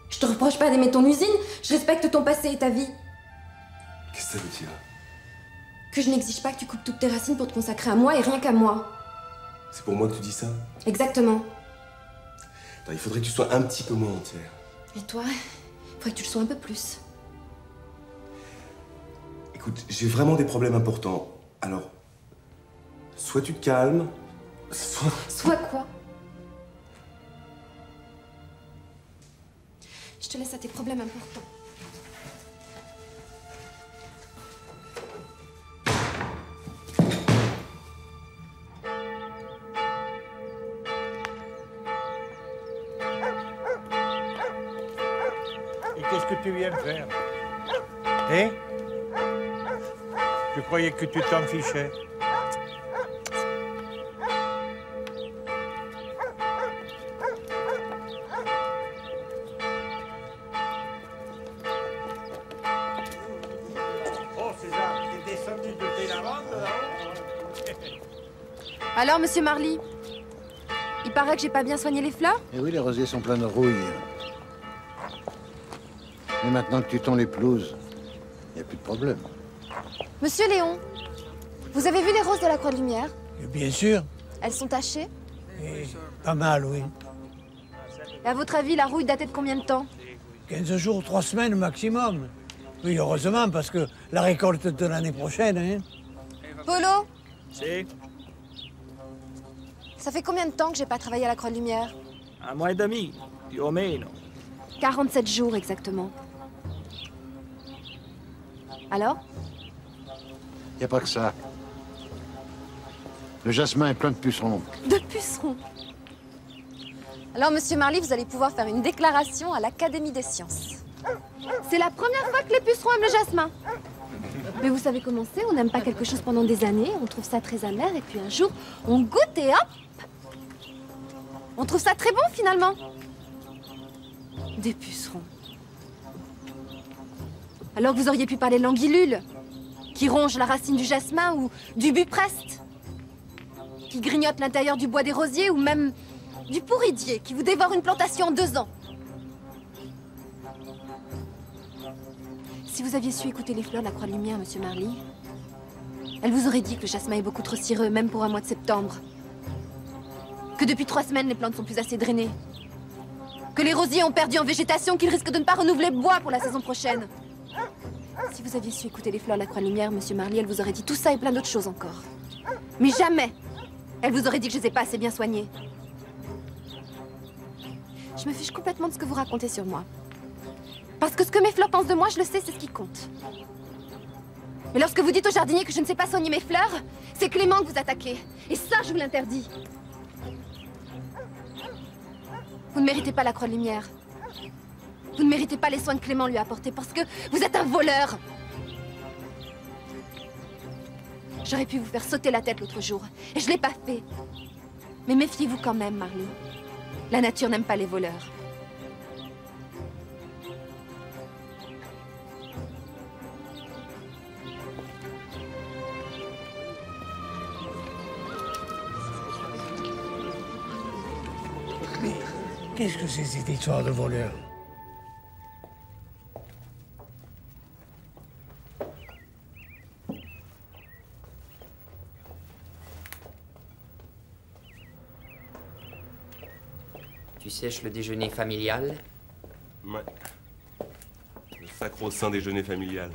Je te reproche pas d'aimer ton usine. Je respecte ton passé et ta vie. Qu'est-ce que ça veut dire? Que je n'exige pas que tu coupes toutes tes racines pour te consacrer à moi et rien qu'à moi. C'est pour moi que tu dis ça? Exactement. Attends, Il faudrait que tu sois un petit peu moins entière. Et toi, il faudrait que tu le sois un peu plus. Écoute, j'ai vraiment des problèmes importants. Alors, soit tu te calmes, soit... Soit quoi? Je te laisse à tes problèmes importants. Et qu'est-ce que tu viens de faire? Hein? Je croyais que tu t'en fichais. Oh, César, t'es descendu de tes lavandes, là Alors, monsieur Marly Il paraît que j'ai pas bien soigné les fleurs? Eh oui, les rosiers sont pleins de rouille. Mais maintenant que tu tons les pelouses, il n'y a plus de problème. Monsieur Léon, vous avez vu les roses de la Croix de Lumière? Et bien sûr. Elles sont tachées? Et pas mal, oui. Et à votre avis, la rouille datait de combien de temps? 15 jours, 3 semaines maximum. Oui, heureusement, parce que la récolte de l'année prochaine, hein. Polo, Si, ça fait combien de temps que j'ai pas travaillé à la Croix de Lumière? Un mois et demi, più o meno. 47 jours exactement. Alors? Y a pas que ça. Le jasmin est plein de pucerons. De pucerons. Alors, monsieur Marley, vous allez pouvoir faire une déclaration à l'Académie des sciences. C'est la première fois que les pucerons aiment le jasmin. Mais vous savez comment c'est, on n'aime pas quelque chose pendant des années, on trouve ça très amer, et puis un jour, on goûte et hop On trouve ça très bon finalement. Des pucerons. Alors que vous auriez pu parler de l'anguillule, qui ronge la racine du jasmin, ou du bupreste, qui grignote l'intérieur du bois des rosiers, ou même du pourridier, qui vous dévore une plantation en deux ans. Si vous aviez su écouter les fleurs de la Croix Lumière, monsieur Marley, elle vous aurait dit que le jasmin est beaucoup trop cireux, même pour un mois de septembre. Que depuis trois semaines, les plantes sont plus assez drainées. Que les rosiers ont perdu en végétation, qu'ils risquent de ne pas renouveler le bois pour la saison prochaine. Si vous aviez su écouter les fleurs la Croix de Lumière, monsieur Marley, elle vous aurait dit tout ça et plein d'autres choses encore. Mais jamais elle vous aurait dit que je les ai pas assez bien soignés. Je me fiche complètement de ce que vous racontez sur moi. Parce que ce que mes fleurs pensent de moi, je le sais, c'est ce qui compte. Mais lorsque vous dites au jardinier que je ne sais pas soigner mes fleurs, c'est Clément que vous attaquez. Et ça, je vous l'interdis. Vous ne méritez pas la croix lumière. Vous ne méritez pas les soins que Clément lui a apportés parce que vous êtes un voleur. J'aurais pu vous faire sauter la tête l'autre jour, et je l'ai pas fait. Mais méfiez-vous quand même, Marley. La nature n'aime pas les voleurs. Qu'est-ce que c'est cette histoire de voleur sèches le déjeuner familial? Ouais. Le sacro-saint déjeuner familial.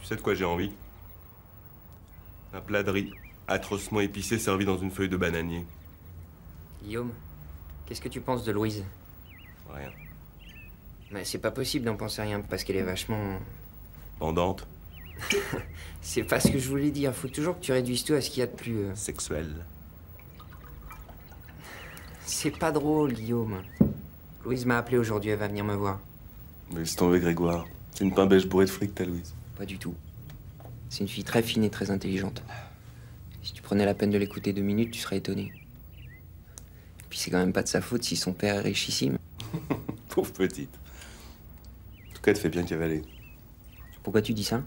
Tu sais de quoi j'ai envie? Un plat de riz atrocement épicé servi dans une feuille de bananier. Guillaume, qu'est-ce que tu penses de Louise? Rien. Mais c'est pas possible d'en penser rien parce qu'elle est vachement. Pendante C'est pas ce que je voulais dire. Faut toujours que tu réduises tout à ce qu'il y a de plus. euh, Sexuel. C'est pas drôle, Guillaume. Louise m'a appelé aujourd'hui, elle va venir me voir. Mais laisse tomber, Grégoire. C'est une pain beige bourrée de fric, ta Louise. Pas du tout. C'est une fille très fine et très intelligente. Si tu prenais la peine de l'écouter deux minutes, tu serais étonné. Et puis c'est quand même pas de sa faute si son père est richissime. Pauvre petite. En tout cas, elle te fait bien cavaler. Pourquoi tu dis ça?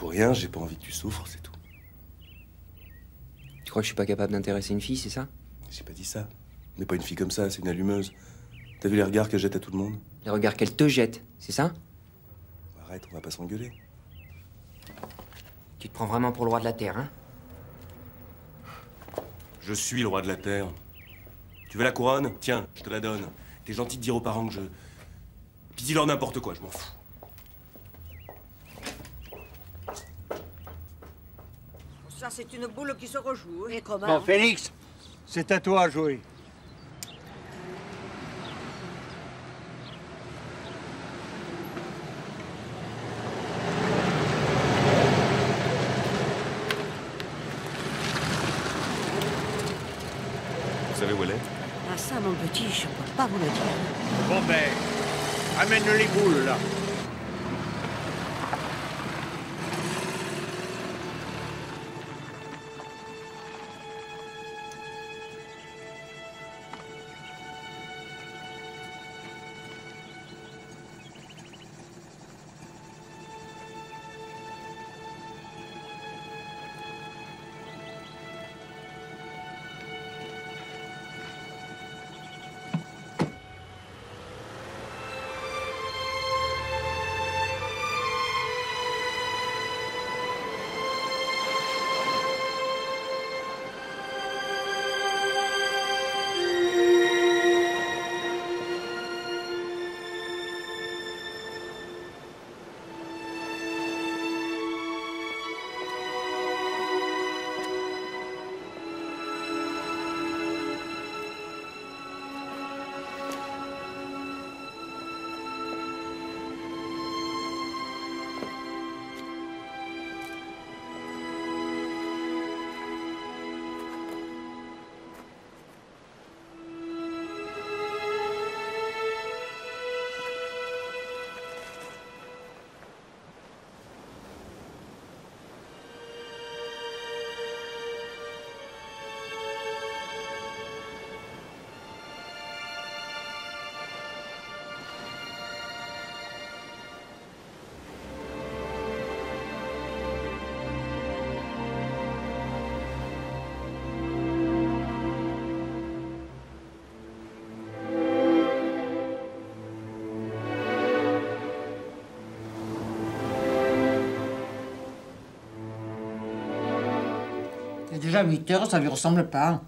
Pour rien, j'ai pas envie que tu souffres, c'est tout. Tu crois que je suis pas capable d'intéresser une fille, c'est ça? J'ai pas dit ça. On n'est pas une fille comme ça, c'est une allumeuse. T'as vu les regards qu'elle jette à tout le monde? Les regards qu'elle te jette, c'est ça? Arrête, on va pas s'engueuler. Tu te prends vraiment pour le roi de la Terre, hein? Je suis le roi de la Terre. Tu veux la couronne? Tiens, je te la donne. T'es gentil de dire aux parents que je. Puis dis-leur n'importe quoi, je m'en fous. Ça, c'est une boule qui se rejoue. Et comment Bon, Félix, c'est à toi à jouer. Vous savez où elle est? Ah, ça, mon petit, je peux pas vous le dire. Bon ben, amène les boules là. Déjà 8 heures, ça lui ressemble pas.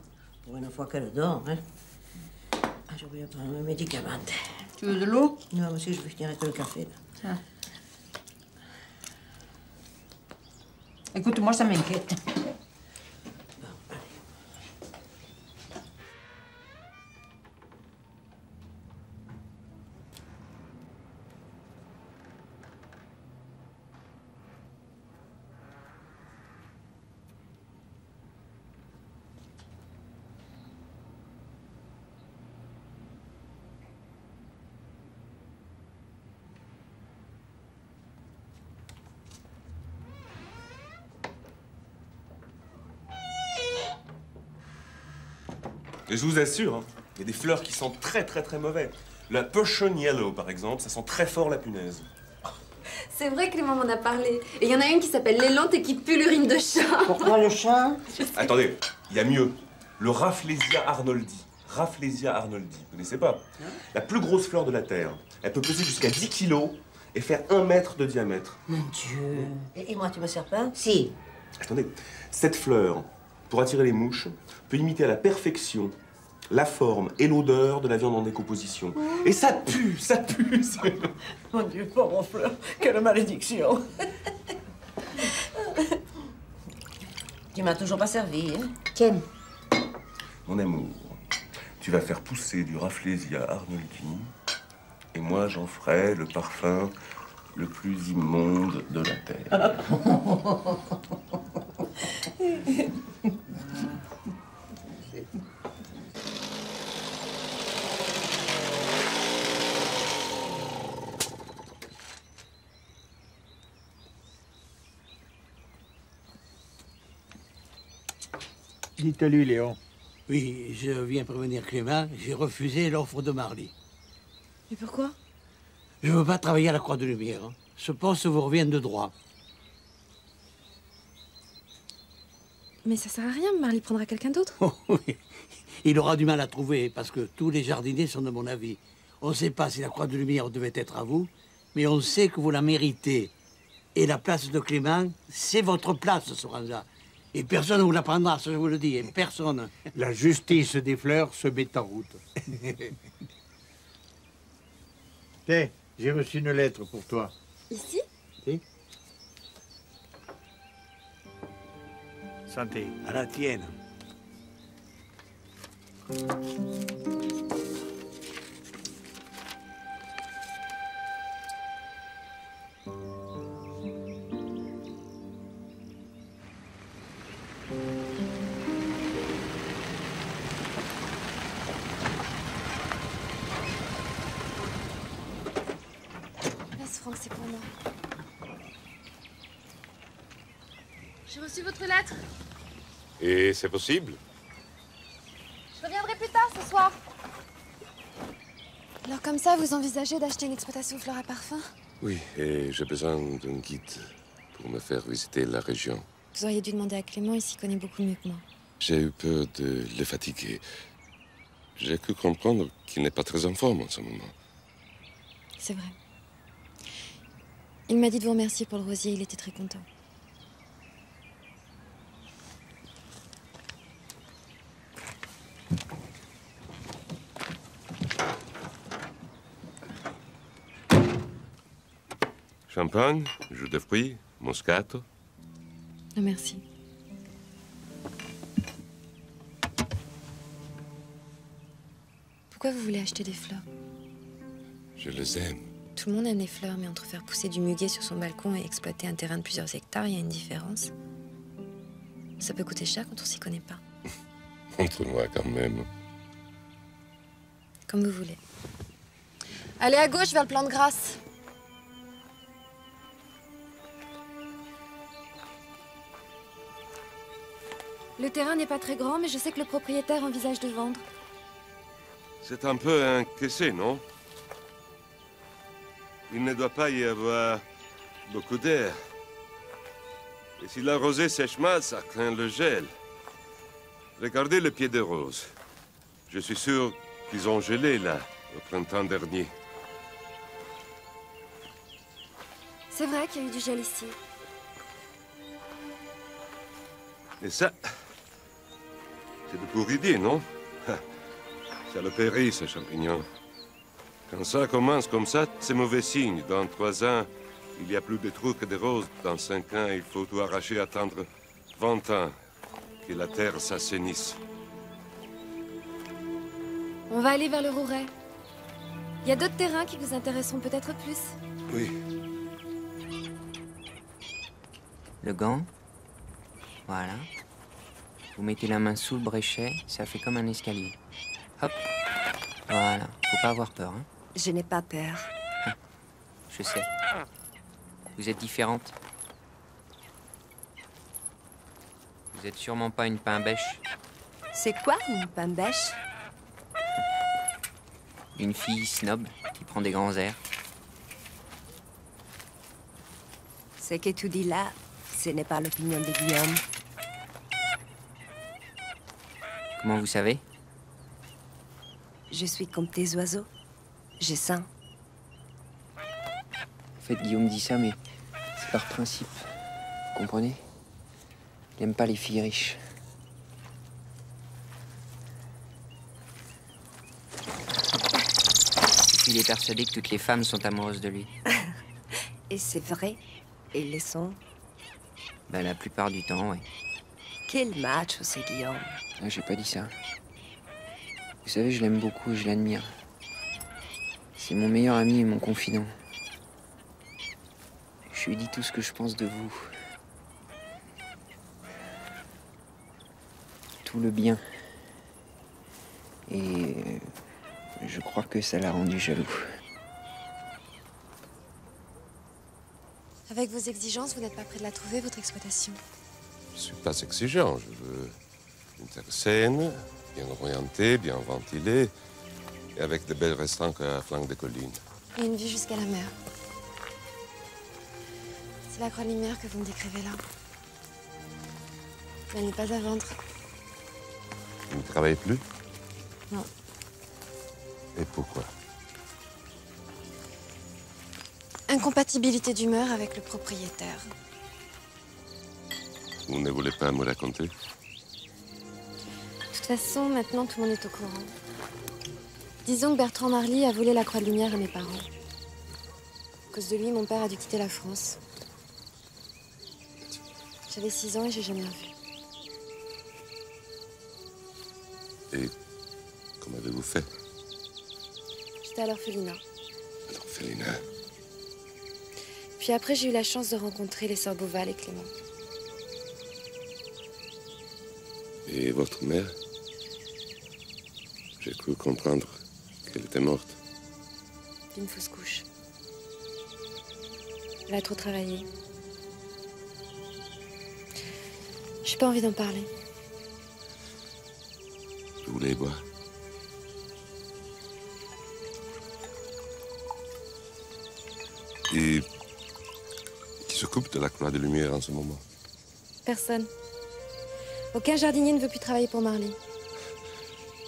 Pour une fois qu'elle dort, hein. Ah, j'ai oublié de prendre mes médicaments. Tu veux de l'eau? Non, monsieur, je veux finir avec le café, là. Ah. Écoute, moi, ça m'inquiète. Et je vous assure, hein, il y a des fleurs qui sentent très très très mauvais. La Potion Yellow, par exemple, ça sent très fort la punaise. C'est vrai que Clément m'en a parlé. Et il y en a une qui s'appelle l'élante et qui pue l'urine de chat. Pourquoi le chat? Attendez, il y a mieux. Le Rafflesia arnoldi. Rafflesia arnoldi, vous connaissez pas? La plus grosse fleur de la Terre. Elle peut peser jusqu'à 10 kilos et faire 1 mètre de diamètre. Mon Dieu. Et, et moi, tu me sers pas? Si. Attendez, cette fleur, pour attirer les mouches, peut imiter à la perfection la forme et l'odeur de la viande en décomposition. Et ça pue, ça pue ça. Mon Dieu, pauvre fleur, quelle malédiction. tu m'as toujours pas servi, hein Tiens. Mon amour, tu vas faire pousser du Rafflesia arnoldi et moi j'en ferai le parfum le plus immonde de la Terre. Dites-lui, Léon. Oui, je viens prévenir Clément. J'ai refusé l'offre de Marly. Mais pourquoi? Je veux pas travailler à la Croix de Lumière. hein. Ce poste vous revient de droit. Mais ça sert à rien, Marley prendra quelqu'un d'autre. Oh, oui. Il aura du mal à trouver parce que tous les jardiniers sont de mon avis. On ne sait pas si la Croix de Lumière devait être à vous, mais on sait que vous la méritez. Et la place de Clément, c'est votre place, Soranza. Et personne ne vous la prendra, ça je vous le dis, et personne. La justice des fleurs se met en route. Tiens, j'ai reçu une lettre pour toi. Ici Si Santé. À la tienne. Et c'est possible Je reviendrai plus tard ce soir. Alors comme ça, vous envisagez d'acheter une exploitation fleurs à parfum? Oui, et j'ai besoin d'un guide pour me faire visiter la région. Vous auriez dû demander à Clément, il s'y connaît beaucoup mieux que moi. J'ai eu peur de le fatiguer. J'ai cru comprendre qu'il n'est pas très en forme en ce moment. C'est vrai. Il m'a dit de vous remercier pour le rosier, il était très content. Champagne, jus de fruits, moscato. Non, merci. Pourquoi vous voulez acheter des fleurs? Je les aime. Tout le monde aime les fleurs, mais entre faire pousser du muguet sur son balcon et exploiter un terrain de plusieurs hectares, il y a une différence? Ça peut coûter cher quand on s'y connaît pas. Montre-moi quand même. Comme vous voulez. Allez à gauche vers le plan de grâce. Le terrain n'est pas très grand, mais je sais que le propriétaire envisage de vendre. C'est un peu encaissé, non? Il ne doit pas y avoir beaucoup d'air. Et si la rosée sèche mal, ça craint le gel. Regardez le pied de rose. Je suis sûr qu'ils ont gelé là, au printemps dernier. C'est vrai qu'il y a eu du gel ici. Et ça, C'est de pour idée, non? Ça le périt, ce champignon. Quand ça commence comme ça, c'est mauvais signe. Dans trois ans, il y a plus de trous que de roses. Dans cinq ans, il faut tout arracher, attendre 20 ans. Que la terre s'assainisse. On va aller vers le Rouret. Il y a d'autres terrains qui vous intéresseront peut-être plus. Oui. Le gant. Voilà. Vous mettez la main sous le bréchet, ça fait comme un escalier. Hop. Voilà. Faut pas avoir peur, hein. Je n'ai pas peur. Je sais. Vous êtes différente. Vous êtes sûrement pas une pain bêche. C'est quoi une pain bêche? Une fille snob qui prend des grands airs. Ce que tu dis là, ce n'est pas l'opinion de Guillaume. Comment vous savez? Je suis comme tes oiseaux. Je sens. En fait, Guillaume dit ça, mais c'est par principe. Vous comprenez? Il aime pas les filles riches. Et puis il est persuadé que toutes les femmes sont amoureuses de lui. Et c'est vrai, ils le sont. Ben, la plupart du temps, oui. Quel match, c'est Guillaume. Ah, J'ai pas dit ça. Vous savez, je l'aime beaucoup et je l'admire. C'est mon meilleur ami et mon confident. Je lui dis tout ce que je pense de vous. Tout le bien. Et euh, je crois que ça l'a rendu jaloux. Avec vos exigences, vous n'êtes pas prêt de la trouver, votre exploitation. Je suis pas exigeant. Je veux une terre saine, bien orientée, bien ventilée, et avec de belles restaurants à flanc de collines. Et une vue jusqu'à la mer. C'est la croix de lumière que vous me décrivez là. Mais elle n'est pas à vendre. Vous ne travaillez plus Non. Et pourquoi? Incompatibilité d'humeur avec le propriétaire. Vous ne voulez pas me raconter? De toute façon, maintenant tout le monde est au courant. Disons que Bertrand Marly a volé la croix de lumière à mes parents. À cause de lui, mon père a dû quitter la France. J'avais 6 ans et j'ai jamais revu. À l'orphelinat. L'orphelinat Puis après, j'ai eu la chance de rencontrer les sœurs Beauval et Clément. Et votre mère? J'ai cru comprendre qu'elle était morte. D'une fausse couche. Elle a trop travaillé. J'ai pas envie d'en parler. Vous voulez boire? Et qui s'occupe de la croix de lumière en ce moment Personne. Aucun jardinier ne veut plus travailler pour Marley.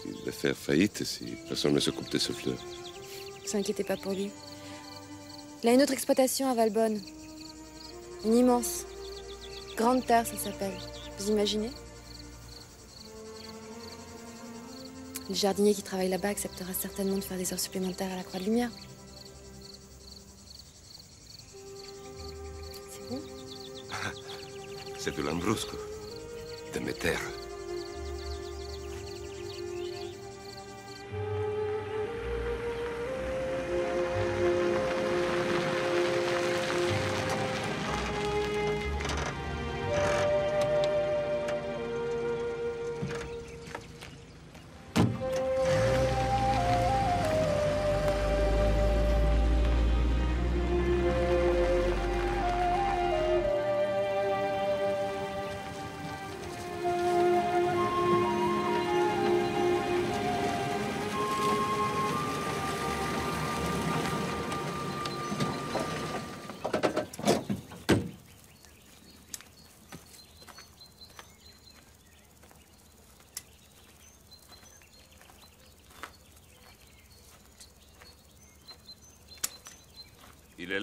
Il va faire faillite si personne ne s'occupe de ses fleurs. Ne vous inquiétez pas pour lui. Il a une autre exploitation à Valbonne. Une immense. Grande terre, ça s'appelle. Vous imaginez? Le jardinier qui travaille là-bas acceptera certainement de faire des heures supplémentaires à la Croix de Lumière. C'est de l'ambrusco, de mes terres.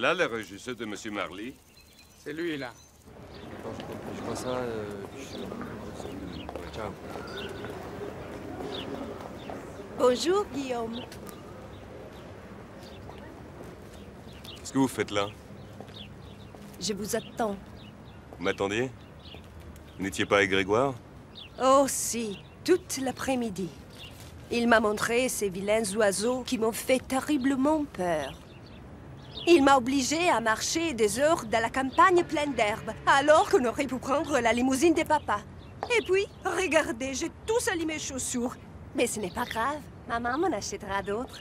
Là, le régisseur de M. Marley? C'est lui, là. Je vois ça. euh, je- Ciao. Bonjour, Guillaume. Qu'est-ce que vous faites là? Je vous attends. Vous m'attendiez? Vous n'étiez pas avec Grégoire? Oh si, toute l'après-midi. Il m'a montré ces vilains oiseaux qui m'ont fait terriblement peur. Il m'a obligé à marcher des heures dans la campagne pleine d'herbe, alors qu'on aurait pu prendre la limousine des papas. Et puis, regardez, j'ai tout sali mes chaussures. Mais ce n'est pas grave, maman m'en achètera d'autres.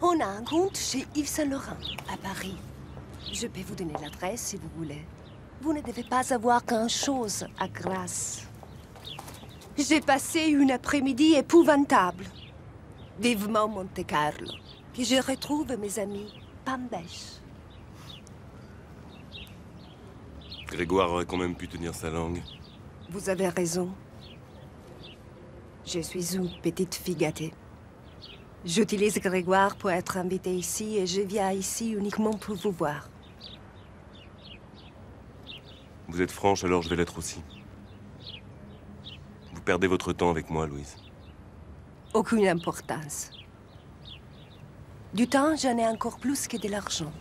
On a un compte chez Yves Saint Laurent, à Paris. Je peux vous donner l'adresse si vous voulez. Vous ne devez pas avoir grand-chose à Grasse. J'ai passé une après-midi épouvantable. Vivement Monte Carlo. Que je retrouve mes amis Pambèche. Grégoire aurait quand même pu tenir sa langue. Vous avez raison. Je suis une petite fille gâtée. J'utilise Grégoire pour être invitée ici et je viens ici uniquement pour vous voir. Vous êtes franche, alors je vais l'être aussi. Vous perdez votre temps avec moi, Louise. Aucune importance. Du temps, j'en ai encore plus que de l'argent.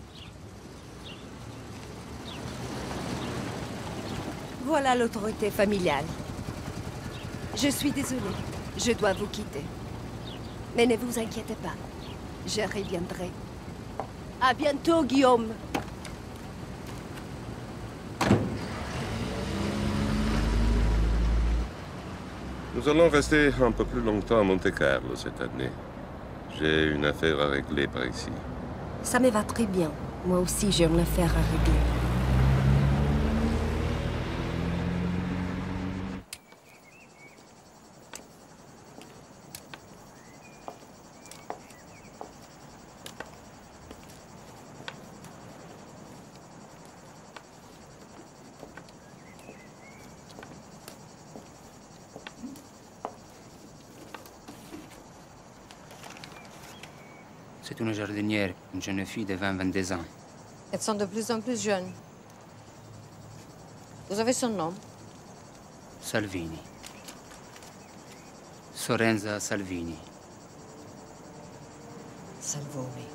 Voilà l'autorité familiale. Je suis désolée. Je dois vous quitter. Mais ne vous inquiétez pas. Je reviendrai. À bientôt, Guillaume. Nous allons rester un peu plus longtemps à Monte Carlo cette année. J'ai une affaire à régler par ici. Ça me va très bien. Moi aussi, j'ai une affaire à régler. Jardinière, une jeune fille de 20-22 ans. Elles sont de plus en plus jeunes. Vous avez son nom? Salvini. Sorenza Salvini. Salvoni.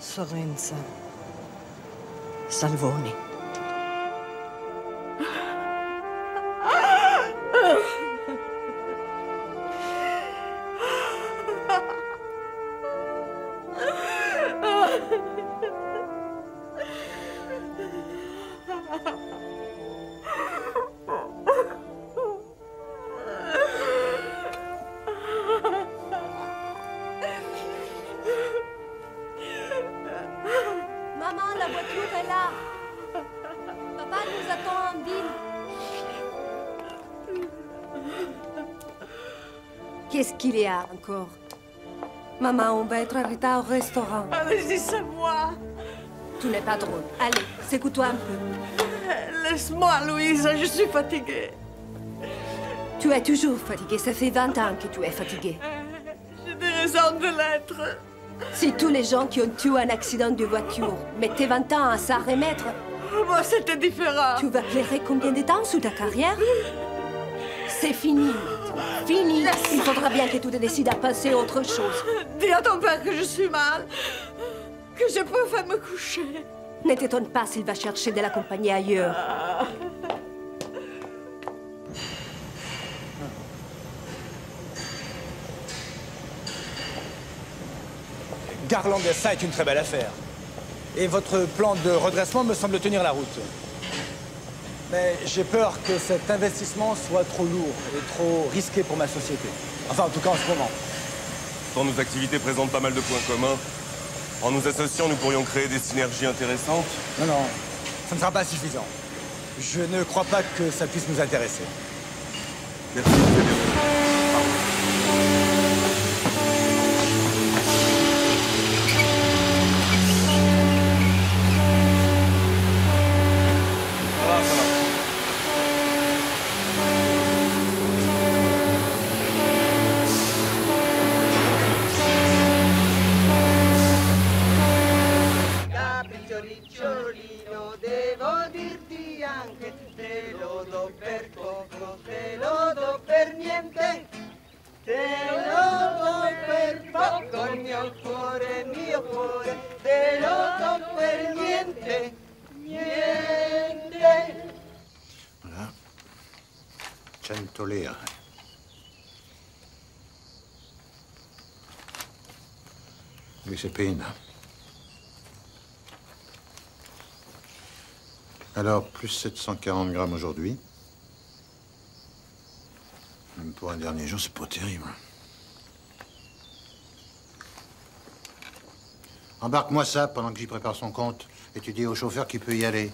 Sorenza. Salvoni. Encore Maman, on va être en retard au restaurant. Allez-y, c'est moi. Tu n'es pas drôle. Allez, secoue-toi un peu. Laisse-moi, Louise, je suis fatiguée. Tu es toujours fatiguée. Ça fait 20 ans que tu es fatiguée. J'ai des raisons de l'être. Si tous les gens qui ont eu un accident de voiture mettaient 20 ans à s'en remettre, Moi, c'était différent. tu vas pleurer combien de temps sous ta carrière? C'est fini. Fini. Il faudra bien que tu te décides à passer à autre chose. Dis à ton père que je suis mal. Que je préfère me coucher. Ne t'étonne pas s'il va chercher de la compagnie ailleurs. Garland SA est une très belle affaire. Et votre plan de redressement me semble tenir la route. Mais j'ai peur que cet investissement soit trop lourd et trop risqué pour ma société. Enfin, en tout cas, en ce moment. Tant nos activités présentent pas mal de points communs. En nous associant, nous pourrions créer des synergies intéressantes. Non, non, ça ne sera pas suffisant. Je ne crois pas que ça puisse nous intéresser. Merci, Giuseppina. Alors, plus 740 grammes aujourd'hui. Même pour un dernier jour, c'est pas terrible. Embarque-moi ça pendant que j'y prépare son compte. Et tu dis au chauffeur qu'il peut y aller.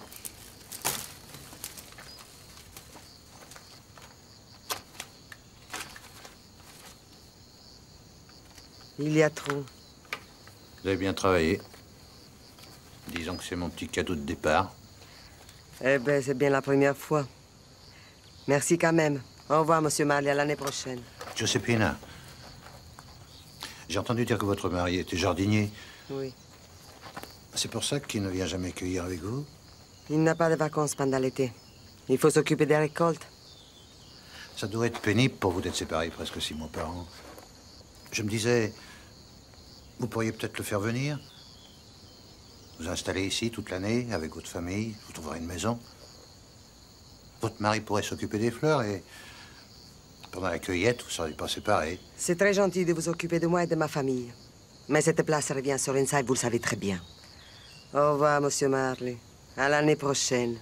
Il y a trop. Vous avez bien travaillé. Disons que c'est mon petit cadeau de départ. Eh ben, c'est bien la première fois. Merci quand même. Au revoir, Monsieur Marley, à l'année prochaine. Josephina, j'ai entendu dire que votre mari était jardinier. Oui. C'est pour ça qu'il ne vient jamais cueillir avec vous? Il n'a pas de vacances pendant l'été. Il faut s'occuper des récoltes. Ça doit être pénible pour vous d'être séparés presque six mois par an. Je me disais, vous pourriez peut-être le faire venir. Vous installer ici toute l'année avec votre famille, vous trouverez une maison. Votre mari pourrait s'occuper des fleurs et pendant la cueillette, vous ne seriez pas séparés. C'est très gentil de vous occuper de moi et de ma famille. Mais cette place revient sur Inside, vous le savez très bien. Au revoir, Monsieur Marley. À l'année prochaine.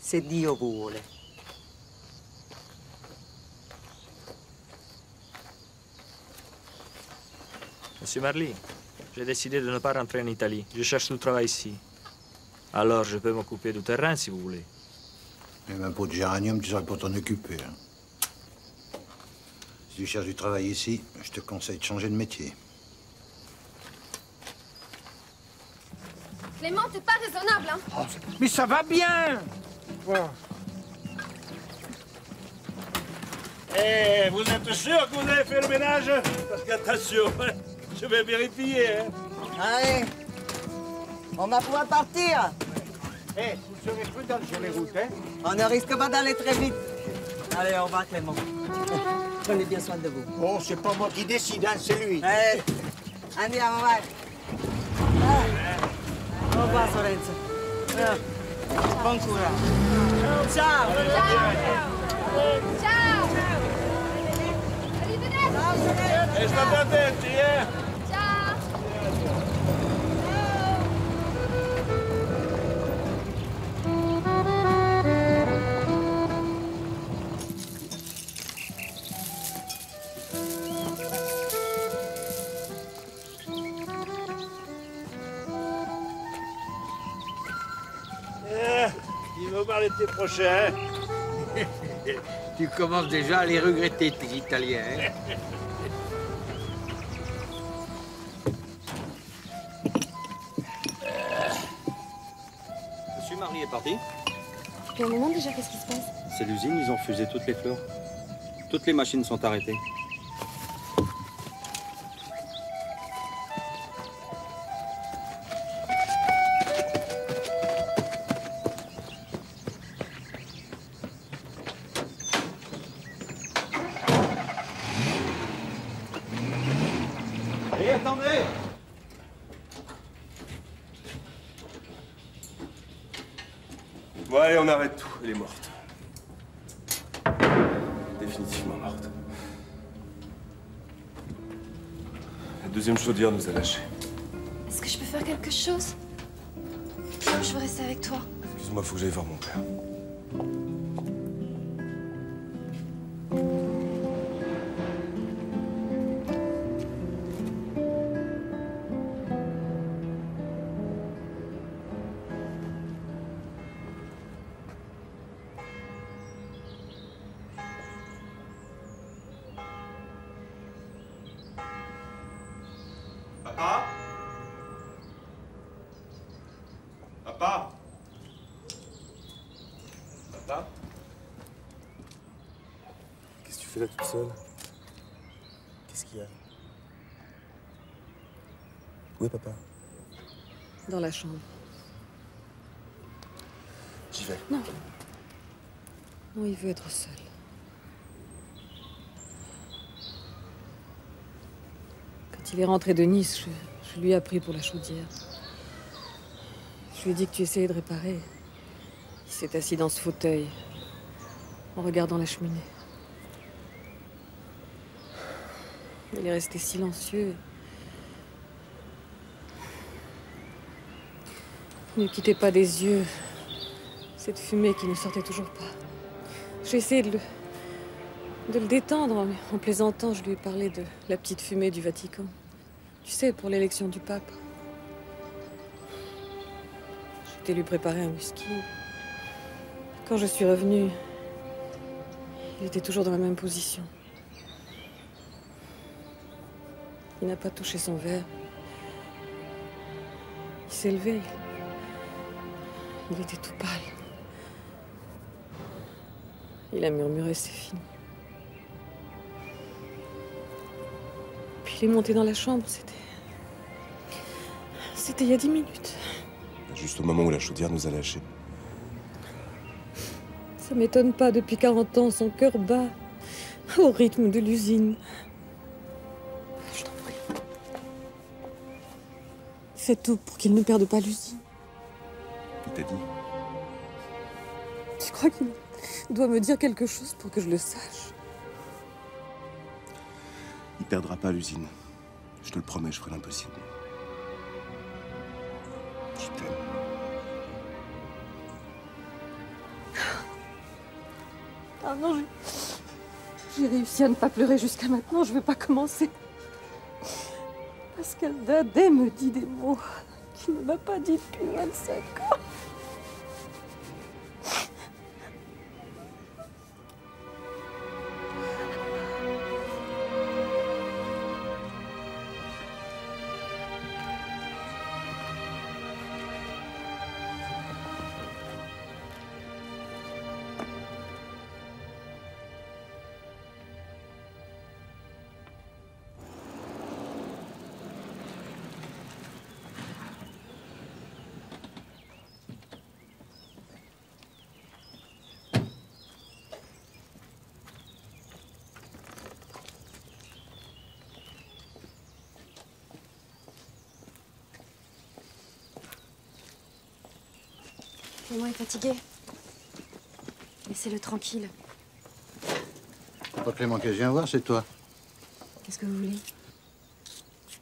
C'est Dio. Monsieur Marly, j'ai décidé de ne pas rentrer en Italie. Je cherche du travail ici. Alors, je peux m'occuper du terrain si vous voulez. Même un pot de géranium, tu saurais pas t'en occuper. hein. Si tu cherches du travail ici, je te conseille de changer de métier. Clément, t'es pas raisonnable, hein Mais ça va bien Eh, vous êtes sûr que vous avez fait le ménage? Parce qu'attention, je vais vérifier. Hein. Allez, on va pouvoir partir. Eh, vous serez prudent sur les routes, hein On ne risque pas d'aller très vite. Allez, au revoir, Clément. Prenez bien soin de vous. Oh, c'est pas moi qui décide, hein, c'est lui. Eh, andiamo, vai. Ah. Au revoir, Lorenzo. Ah. Bon courage. Ciao. Ciao E state attenti, eh? Eh, l'été prochain. tu commences déjà à les regretter, tes Italiens. hein Monsieur Marly est parti Depuis un moment déjà, qu'est-ce qui se passe? C'est l'usine, ils ont fusé toutes les fleurs. Toutes les machines sont arrêtées. meseleler. Papa Papa Qu'est-ce que tu fais là toute seule? Qu'est-ce qu'il y a? Où est papa? Dans la chambre. J'y vais. Non. Non, il veut être seul. Quand il est rentré de Nice, je, je lui ai appris pour la chaudière. Je lui ai dit que tu essayais de réparer. Il s'est assis dans ce fauteuil, en regardant la cheminée. Il est resté silencieux. Il ne quittait pas des yeux cette fumée qui ne sortait toujours pas. J'ai essayé de le, de le détendre, en plaisantant, je lui ai parlé de la petite fumée du Vatican. Tu sais, pour l'élection du pape. J'étais lui préparer un whisky. Quand je suis revenue, il était toujours dans la même position. Il n'a pas touché son verre. Il s'est levé. Il était tout pâle. Il a murmuré, c'est fini. Puis il est monté dans la chambre, c'était. C'était il y a dix minutes. Juste au moment où la chaudière nous a lâchés. Ça m'étonne pas, depuis 40 ans, son cœur bat au rythme de l'usine. Je t'en prie. Fais tout pour qu'il ne perde pas l'usine. Il t'a dit Tu crois qu'il doit me dire quelque chose pour que je le sache? Il perdra pas l'usine. Je te le promets, je ferai l'impossible. Ah non, j'ai- réussi à ne pas pleurer jusqu'à maintenant, je vais pas commencer. Pascal Dadet me dit des mots qu'il ne m'a pas dit depuis 25 ans. Maman est fatiguée. Laissez-le tranquille. Pas Clément que je viens voir, c'est toi. Qu'est-ce que vous voulez?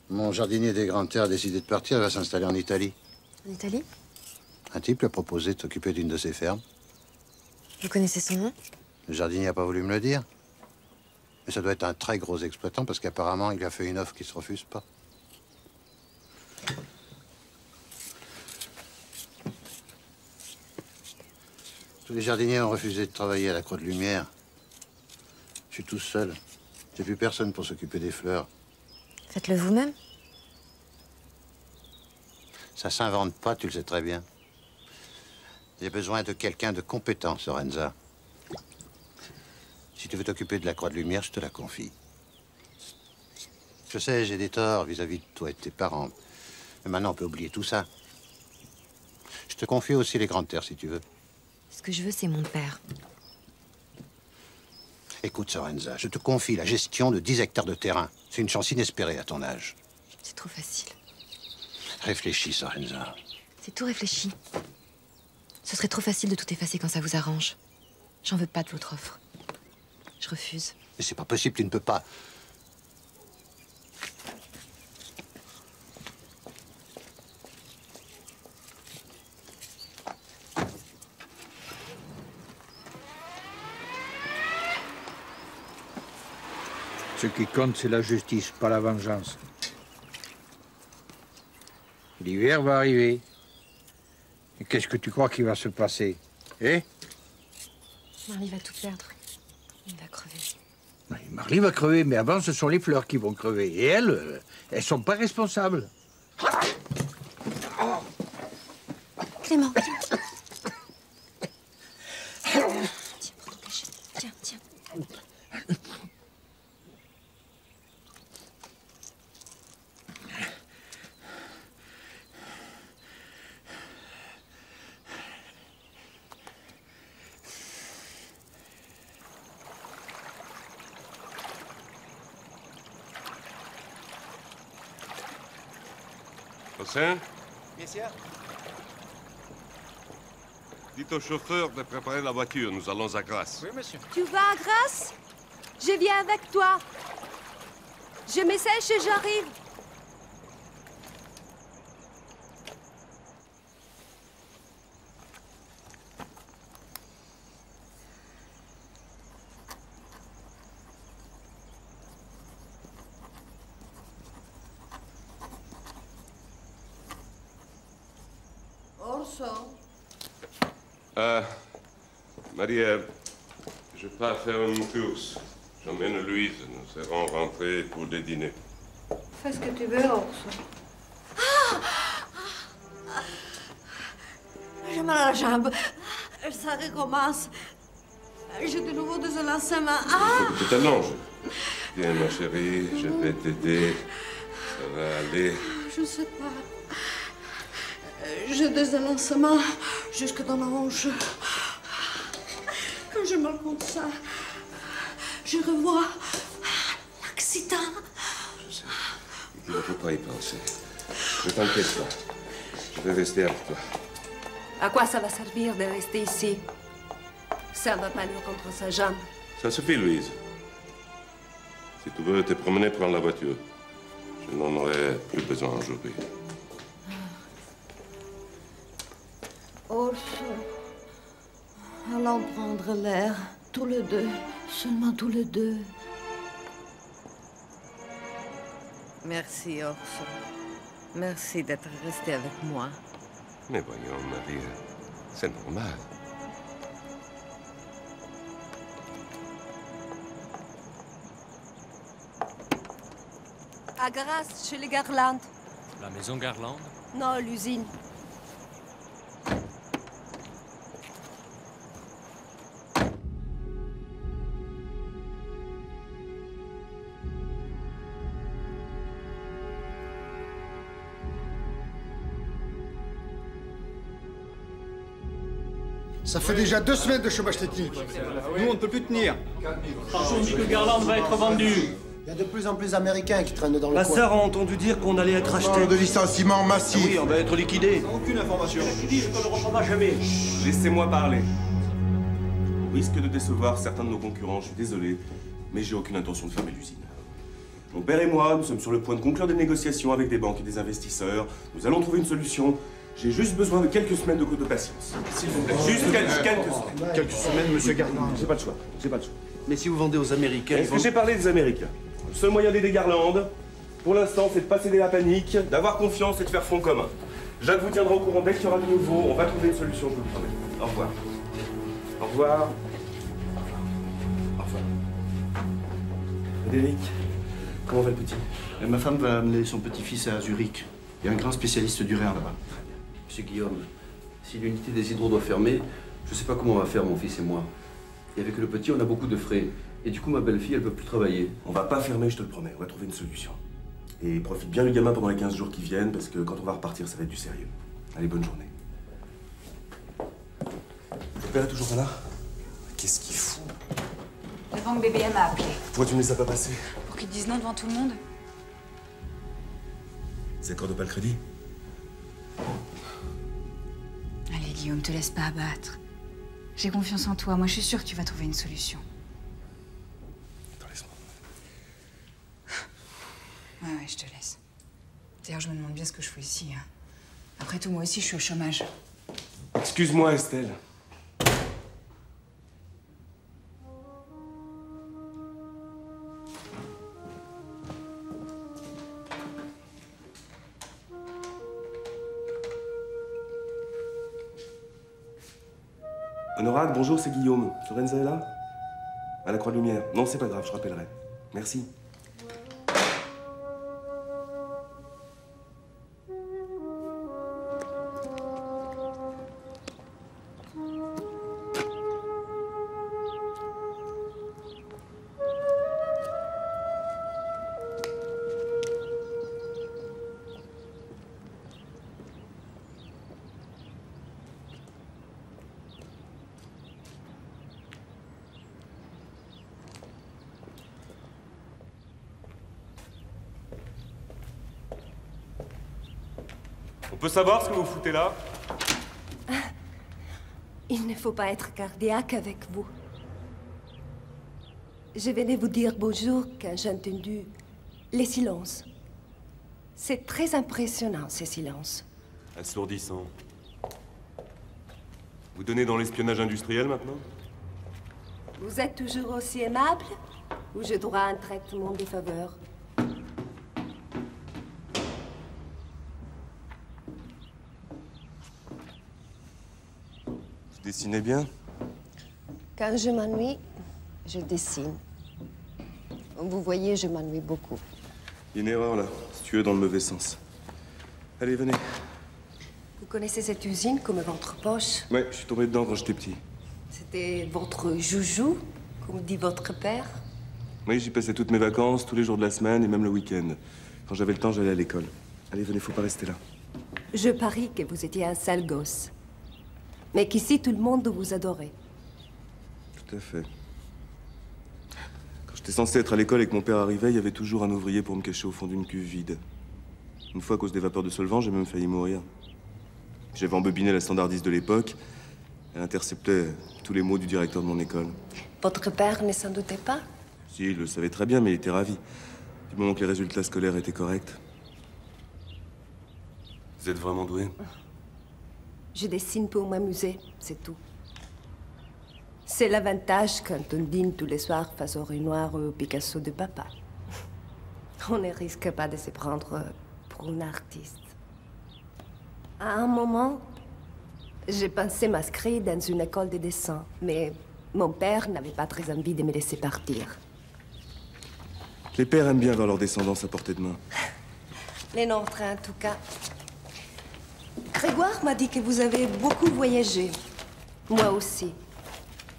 Mon jardinier des Grandes Terres a décidé de partir, il va s'installer en Italie. En Italie? Un type lui a proposé de s'occuper d'une de ses fermes. Vous connaissez son nom? Le jardinier n'a pas voulu me le dire. Mais ça doit être un très gros exploitant parce qu'apparemment, il a fait une offre qui se refuse pas. Tous les jardiniers ont refusé de travailler à la Croix de Lumière. Je suis tout seul. J'ai plus personne pour s'occuper des fleurs. Faites-le vous-même. Ça s'invente pas, tu le sais très bien. J'ai besoin de quelqu'un de compétent, Sorenza. Si tu veux t'occuper de la Croix de Lumière, je te la confie. Je sais, j'ai des torts vis-à-vis de toi et de tes parents. Mais maintenant, on peut oublier tout ça. Je te confie aussi les grandes terres, si tu veux. Ce que je veux, c'est mon père. Écoute, Sorenza, je te confie la gestion de 10 hectares de terrain. C'est une chance inespérée à ton âge. C'est trop facile. Réfléchis, Sorenza. C'est tout réfléchi. Ce serait trop facile de tout effacer quand ça vous arrange. J'en veux pas de votre offre. Je refuse. Mais c'est pas possible, tu ne peux pas. Ce qui compte, c'est la justice, pas la vengeance. L'hiver va arriver. Et qu'est-ce que tu crois qu'il va se passer? Eh? Marley va tout perdre. Il va crever. Marley va crever, mais avant, ce sont les fleurs qui vont crever. Et elles, euh, elles sont pas responsables. Hossein, Messieurs dites au chauffeur de préparer la voiture. Nous allons à Grasse. Oui, monsieur. Tu vas à Grasse? Je viens avec toi. Je me sèche et j'arrive. Orso, Ah, Marie-Ève, je pars faire une course. J'emmène Louise. Nous serons rentrés pour le dîner. fais ce que tu veux, Orso. J'ai mal à la jambe. Ça recommence. J'ai de nouveau des enlacements. Ah Tu t'allonges. Viens, ma chérie, je vais t'aider. Ça va aller. Je ne sais pas. J'ai des enlacements jusque dans la hanche. Quand je me compte ça, je revois l'accident. Il ne faut pas y penser. Ne t'inquiète pas. Je vais rester avec toi. À quoi ça va servir de rester ici? Ça va pas lui contre sa jambe. Ça suffit, Louise. Si tu veux te promener, prends la voiture. Je n'en aurai plus besoin aujourd'hui. Orso, allons prendre l'air, tous les deux, seulement tous les deux. Merci, Orso. Merci d'être resté avec moi. Mais voyons, Marie, c'est normal. À Grasse, chez les Garlandes. La maison Garland Non, l'usine. Ça fait déjà deux semaines de chômage technique. Nous, on ne peut plus tenir. On dit que Garland va être vendu. Il y a de plus en plus d'Américains qui traînent dans le Ma coin. sœur a entendu dire qu'on allait être acheté. de licenciements massifs. Oui, on va être liquidé. Aucune information. Je dis, je ne le reprendrai jamais. Laissez-moi parler. Au risque de décevoir certains de nos concurrents, je suis désolé, mais j'ai aucune intention de fermer l'usine. Mon père et moi, nous sommes sur le point de conclure des négociations avec des banques et des investisseurs. Nous allons trouver une solution. J'ai juste besoin de quelques semaines de, de patience. S'il vous plaît. Juste quel- quelques semaines. Quelques semaines, monsieur Garland. J'ai pas le choix. J'ai pas le choix. Mais si vous vendez aux Américains, Est-ce que j'ai parlé des Américains? Le seul moyen d'aider Garland, pour l'instant, c'est de pas céder la panique, d'avoir confiance et de faire front commun. Jacques vous tiendra au courant dès qu'il y aura de nouveau. On va trouver une solution, je vous le promets. Au revoir. Au revoir. Au revoir. Frédéric, comment va le petit? Et ma femme va amener son petit-fils à Zurich. Il y a un grand spécialiste du rein là-bas. Monsieur Guillaume, si l'unité des hydros doit fermer, je ne sais pas comment on va faire, mon fils et moi. Et avec le petit, on a beaucoup de frais. Et du coup, ma belle-fille, elle peut plus travailler. On va pas fermer, je te le promets. On va trouver une solution. Et profite bien du gamin pendant les 15 jours qui viennent, parce que quand on va repartir, ça va être du sérieux. Allez, bonne journée. Ton père est toujours pas là? Qu'est-ce qu'il fout? La banque BBM a appelé. Pourquoi tu ne laisses pas passer? Pour qu'ils disent non devant tout le monde Ils accordent pas le crédit? Allez, Guillaume, te laisse pas abattre. J'ai confiance en toi. Moi, je suis sûre que tu vas trouver une solution. Attends, laisse-moi. Ouais, ouais, je te laisse. D'ailleurs, je me demande bien ce que je fais ici. hein. Après tout, moi aussi, je suis au chômage. Excuse-moi, Estelle. Honorade, bonjour, c'est Guillaume. Lorenza est là? À la Croix-Lumière. Non, c'est pas grave, je rappellerai. Merci. Savoir ce que vous foutez là Il ne faut pas être cardiaque avec vous. Je venais vous dire bonjour quand j'ai entendu les silences. C'est très impressionnant, ces silences. Assourdissant. Vous donnez dans l'espionnage industriel maintenant? Vous êtes toujours aussi aimable? Ou je dois un traitement de faveur Vous dessinez bien Quand je m'ennuie, je dessine. Vous voyez, je m'ennuie beaucoup. Il y a une erreur là, si tu veux, dans le mauvais sens. Allez, venez. Vous connaissez cette usine comme votre poche? Ouais, je suis tombé dedans quand j'étais petit. C'était votre joujou, comme dit votre père? Oui, j'y passais toutes mes vacances, tous les jours de la semaine et même le week-end. Quand j'avais le temps, j'allais à l'école. Allez, venez, faut pas rester là. Je parie que vous étiez un sale gosse. Mais qu'ici, tout le monde vous adorait. Tout à fait. Quand j'étais censé être à l'école et que mon père arrivait, il y avait toujours un ouvrier pour me cacher au fond d'une cuve vide. Une fois, à cause des vapeurs de solvant, j'ai même failli mourir. J'avais embobiné la standardiste de l'époque. Elle interceptait tous les mots du directeur de mon école. Votre père ne s'en doutait pas? Si, il le savait très bien, mais il était ravi. Du moment que les résultats scolaires étaient corrects. Vous êtes vraiment doué? Je dessine pour m'amuser, c'est tout. C'est l'avantage quand on dîne tous les soirs face au Renoir ou au Picasso de papa. On ne risque pas de se prendre pour une artiste. À un moment, j'ai pensé m'inscrire dans une école de dessin, mais mon père n'avait pas très envie de me laisser partir. Les pères aiment bien voir leur descendance à portée de main. Les nôtres, en tout cas. Grégoire m'a dit que vous avez beaucoup voyagé. Moi aussi.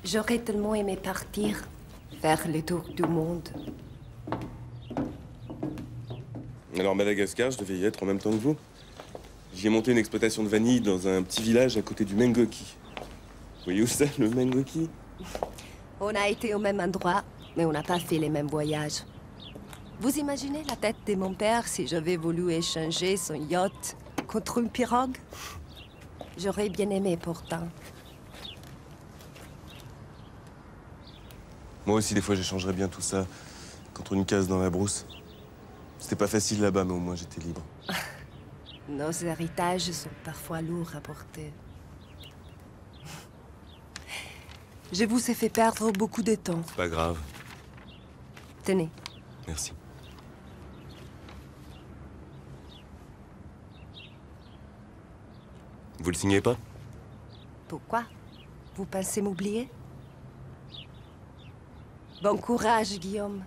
J'aurais tellement aimé partir, faire le tour du monde. Alors, Madagascar, je devais y être en même temps que vous. J'y ai monté une exploitation de vanille dans un petit village à côté du Mengoki. Vous voyez où c'est, le Mengoki? On a été au même endroit, mais on n'a pas fait les mêmes voyages. Vous imaginez la tête de mon père si j'avais voulu échanger son yacht contre une pirogue? J'aurais bien aimé pourtant. Moi aussi, des fois, j'échangerais bien tout ça contre une case dans la brousse. C'était pas facile là-bas, mais au moins j'étais libre. Nos héritages sont parfois lourds à porter. Je vous ai fait perdre beaucoup de temps. C'est pas grave. Tenez. Merci. Vous le signez pas? Pourquoi? Vous pensez m'oublier? Bon courage, Guillaume.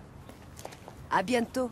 À bientôt.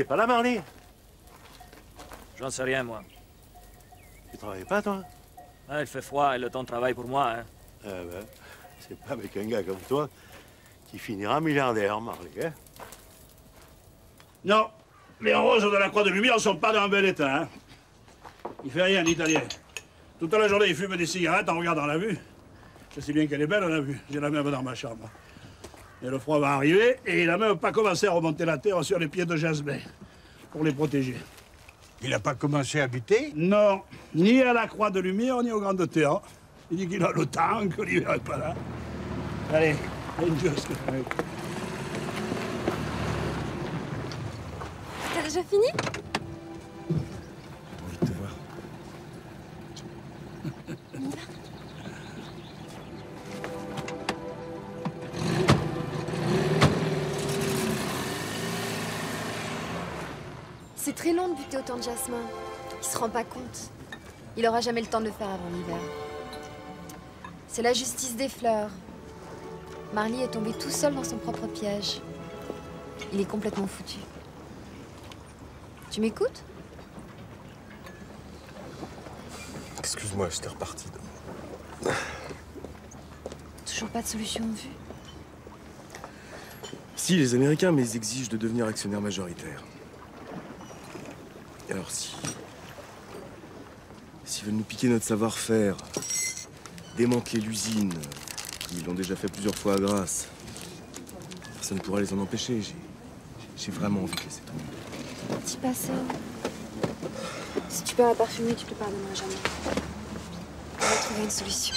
Est pas là, Marley J'en sais rien, moi. Tu travailles pas, toi? Ah, il fait froid et le temps de travail pour moi, hein. Ah ben, c'est pas avec un gars comme toi qui finira milliardaire, Marley, hein Non, les roses de la Croix de Lumière sont pas dans un bel état, hein Il fait rien, l'italien. Toute la journée, il fume des cigarettes en regardant la vue. Je sais bien qu'elle est belle, la vue. J'ai la même dans ma chambre. Et le froid va arriver, et il n'a même pas commencé à remonter la terre sur les pieds de Jasmin, pour les protéger. Il n'a pas commencé à habiter Non, ni à la Croix de Lumière, ni au Grand Théâtre. Il dit qu'il a le temps, que l'hiver n'est pas là. Allez. T'as déjà fini? C'est très long de buter autant de jasmin. Il se rend pas compte. Il aura jamais le temps de le faire avant l'hiver. C'est la justice des fleurs. Marley est tombé tout seul dans son propre piège. Il est complètement foutu. Tu m'écoutes? Excuse-moi, j'étais reparti. Toujours pas de solution en vue? Si, les Américains, mais ils exigent de devenir actionnaire majoritaire. Alors si... S'ils veulent nous piquer notre savoir-faire, démanteler l'usine, ils l'ont déjà fait plusieurs fois à Grasse, personne ne pourra les en empêcher. J'ai... Vraiment envie de laisser tomber. Dis pas ça. Si tu perds la parfumée, tu te pardonneras jamais. On va trouver une solution.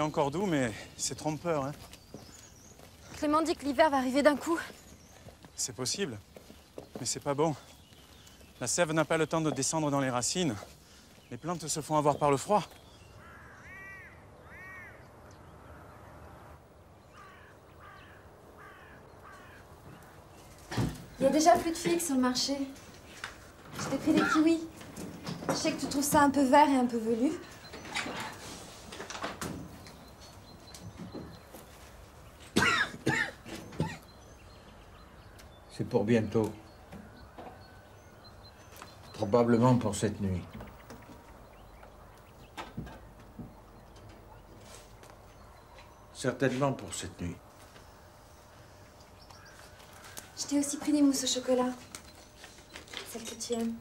Fait encore doux, mais c'est trompeur. Hein. Clément dit que l'hiver va arriver d'un coup. C'est possible, mais c'est pas bon. La sève n'a pas le temps de descendre dans les racines. Les plantes se font avoir par le froid. Il y a déjà plus de figues sur le marché. Je t'ai pris des kiwis. Je sais que tu trouves ça un peu vert et un peu velu. Pour bientôt. Probablement pour cette nuit. Certainement pour cette nuit. Je t'ai aussi pris des mousses au chocolat. Celles que tu aimes.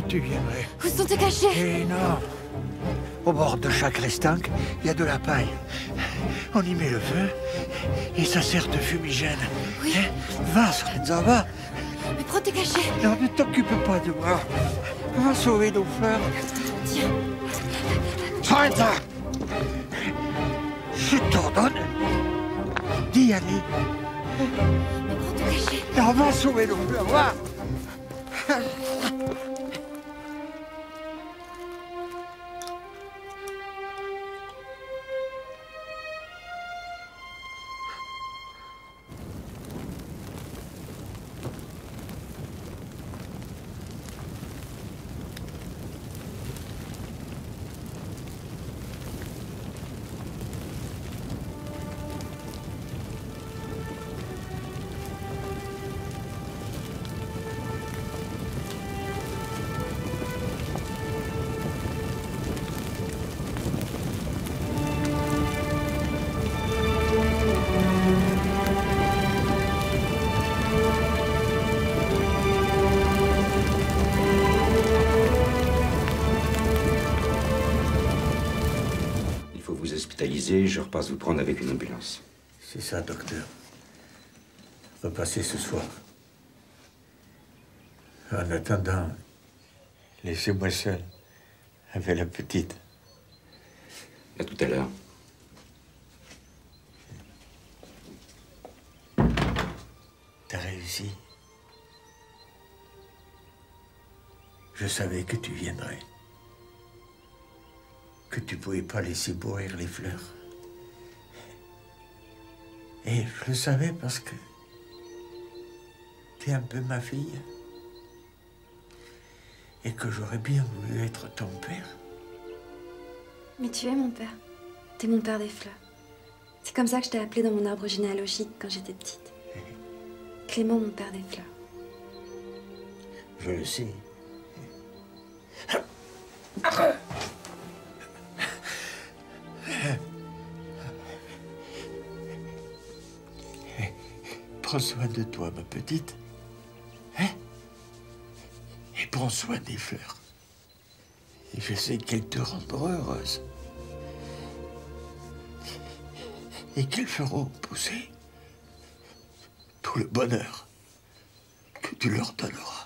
Que tu viendrais. Où sont-ils cachés Eh non. Au bord de chaque restanque, il y a de la paille. On y met le feu et ça sert de fumigène. Oui. Hein? Va, Sorenza, va. Mais prends tes cachets. Non, ne t'occupe pas de moi. Va sauver nos fleurs. Tiens. Sorenza Je t'ordonne d'y aller. Mais prends ton cachet. Non, va sauver nos fleurs, va. Ce soir. En attendant, laissez-moi seul avec la petite. À tout à l'heure. T'as réussi. Je savais que tu viendrais. Que tu pouvais pas laisser pourrir les fleurs. Et je le savais parce que t'es un peu ma fille. Et que j'aurais bien voulu être ton père. Mais tu es mon père. T'es mon père des fleurs. C'est comme ça que je t'ai appelé dans mon arbre généalogique quand j'étais petite. Clément, mon père des fleurs. Je le sais. Prends soin de toi, ma petite. Hein? Et prends soin des fleurs. Et je sais qu'elles te rendront heureuse. Et qu'elles feront pousser tout le bonheur que tu leur donneras.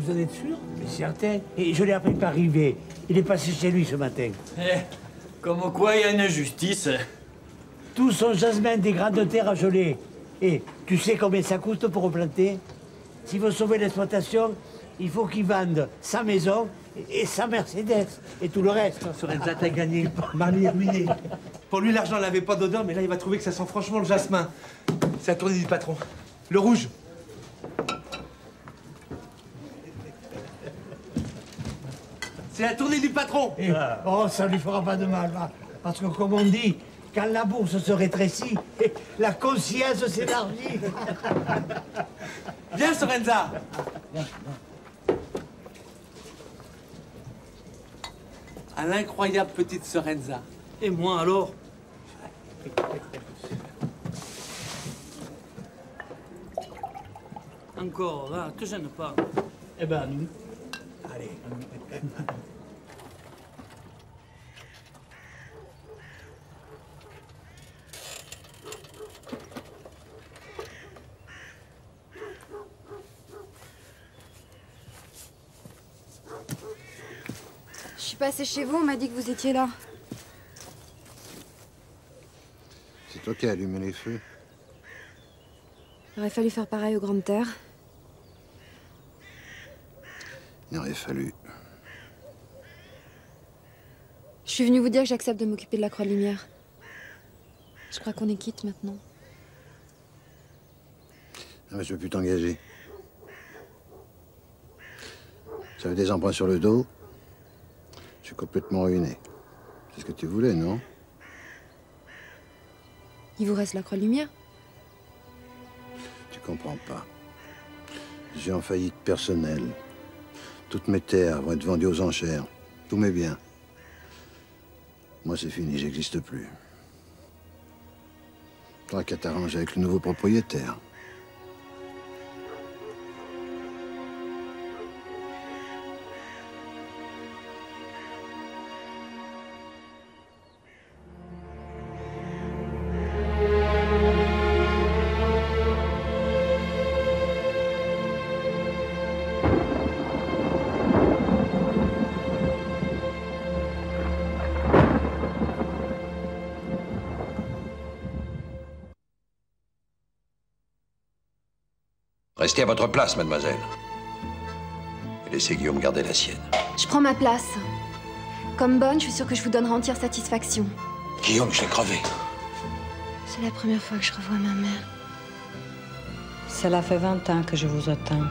Vous en êtes sûr Mais certain. Et je l'ai appris par Rivet. Il est passé chez lui ce matin. Eh, comme quoi il y a une injustice. Tout son jasmin des grandes terres à geler. Et tu sais combien ça coûte pour replanter S'il veut sauver l'exploitation, il faut qu'il vende sa maison et sa Mercedes et tout le reste. Sorenza, t'as gagné. Marley est ruiné. Pour lui, l'argent n'avait pas d'odeur, mais là, il va trouver que ça sent franchement le jasmin. C'est la tournée du patron. Le rouge. C'est la tournée du patron. Et- oh, ça lui fera pas de mal, va. Parce que, comme on dit, quand la bourse se rétrécit, la conscience s'élargit. Viens, Sorenza. À l'incroyable petite Sorenza. Et moi alors? Encore, là, te gêne pas. Eh ben, nous. Allez. Je suis passée chez vous, on m'a dit que vous étiez là. C'est toi qui as allumé les feux. Il aurait fallu faire pareil aux grandes terres. Il aurait fallu. Je suis venue vous dire que j'accepte de m'occuper de la Croix de Lumière. Je crois qu'on est quitte maintenant. Ah, mais je peux plus t'engager. J'avais des emprunts sur le dos. Je suis complètement ruiné. C'est ce que tu voulais, non? Il vous reste la Croix de Lumière? Tu comprends pas. Suis en faillite personnelle. Toutes mes terres vont être vendues aux enchères. Tous mes biens. Moi, c'est fini, j'existe plus. T'auras qu'à t'arranger avec le nouveau propriétaire. Restez à votre place, mademoiselle. Et laissez Guillaume garder la sienne. Je prends ma place. Comme bonne, je suis sûre que je vous donnerai entière satisfaction. Guillaume, je l'ai crevé. C'est la première fois que je revois ma mère. Cela fait 20 ans que je vous attends.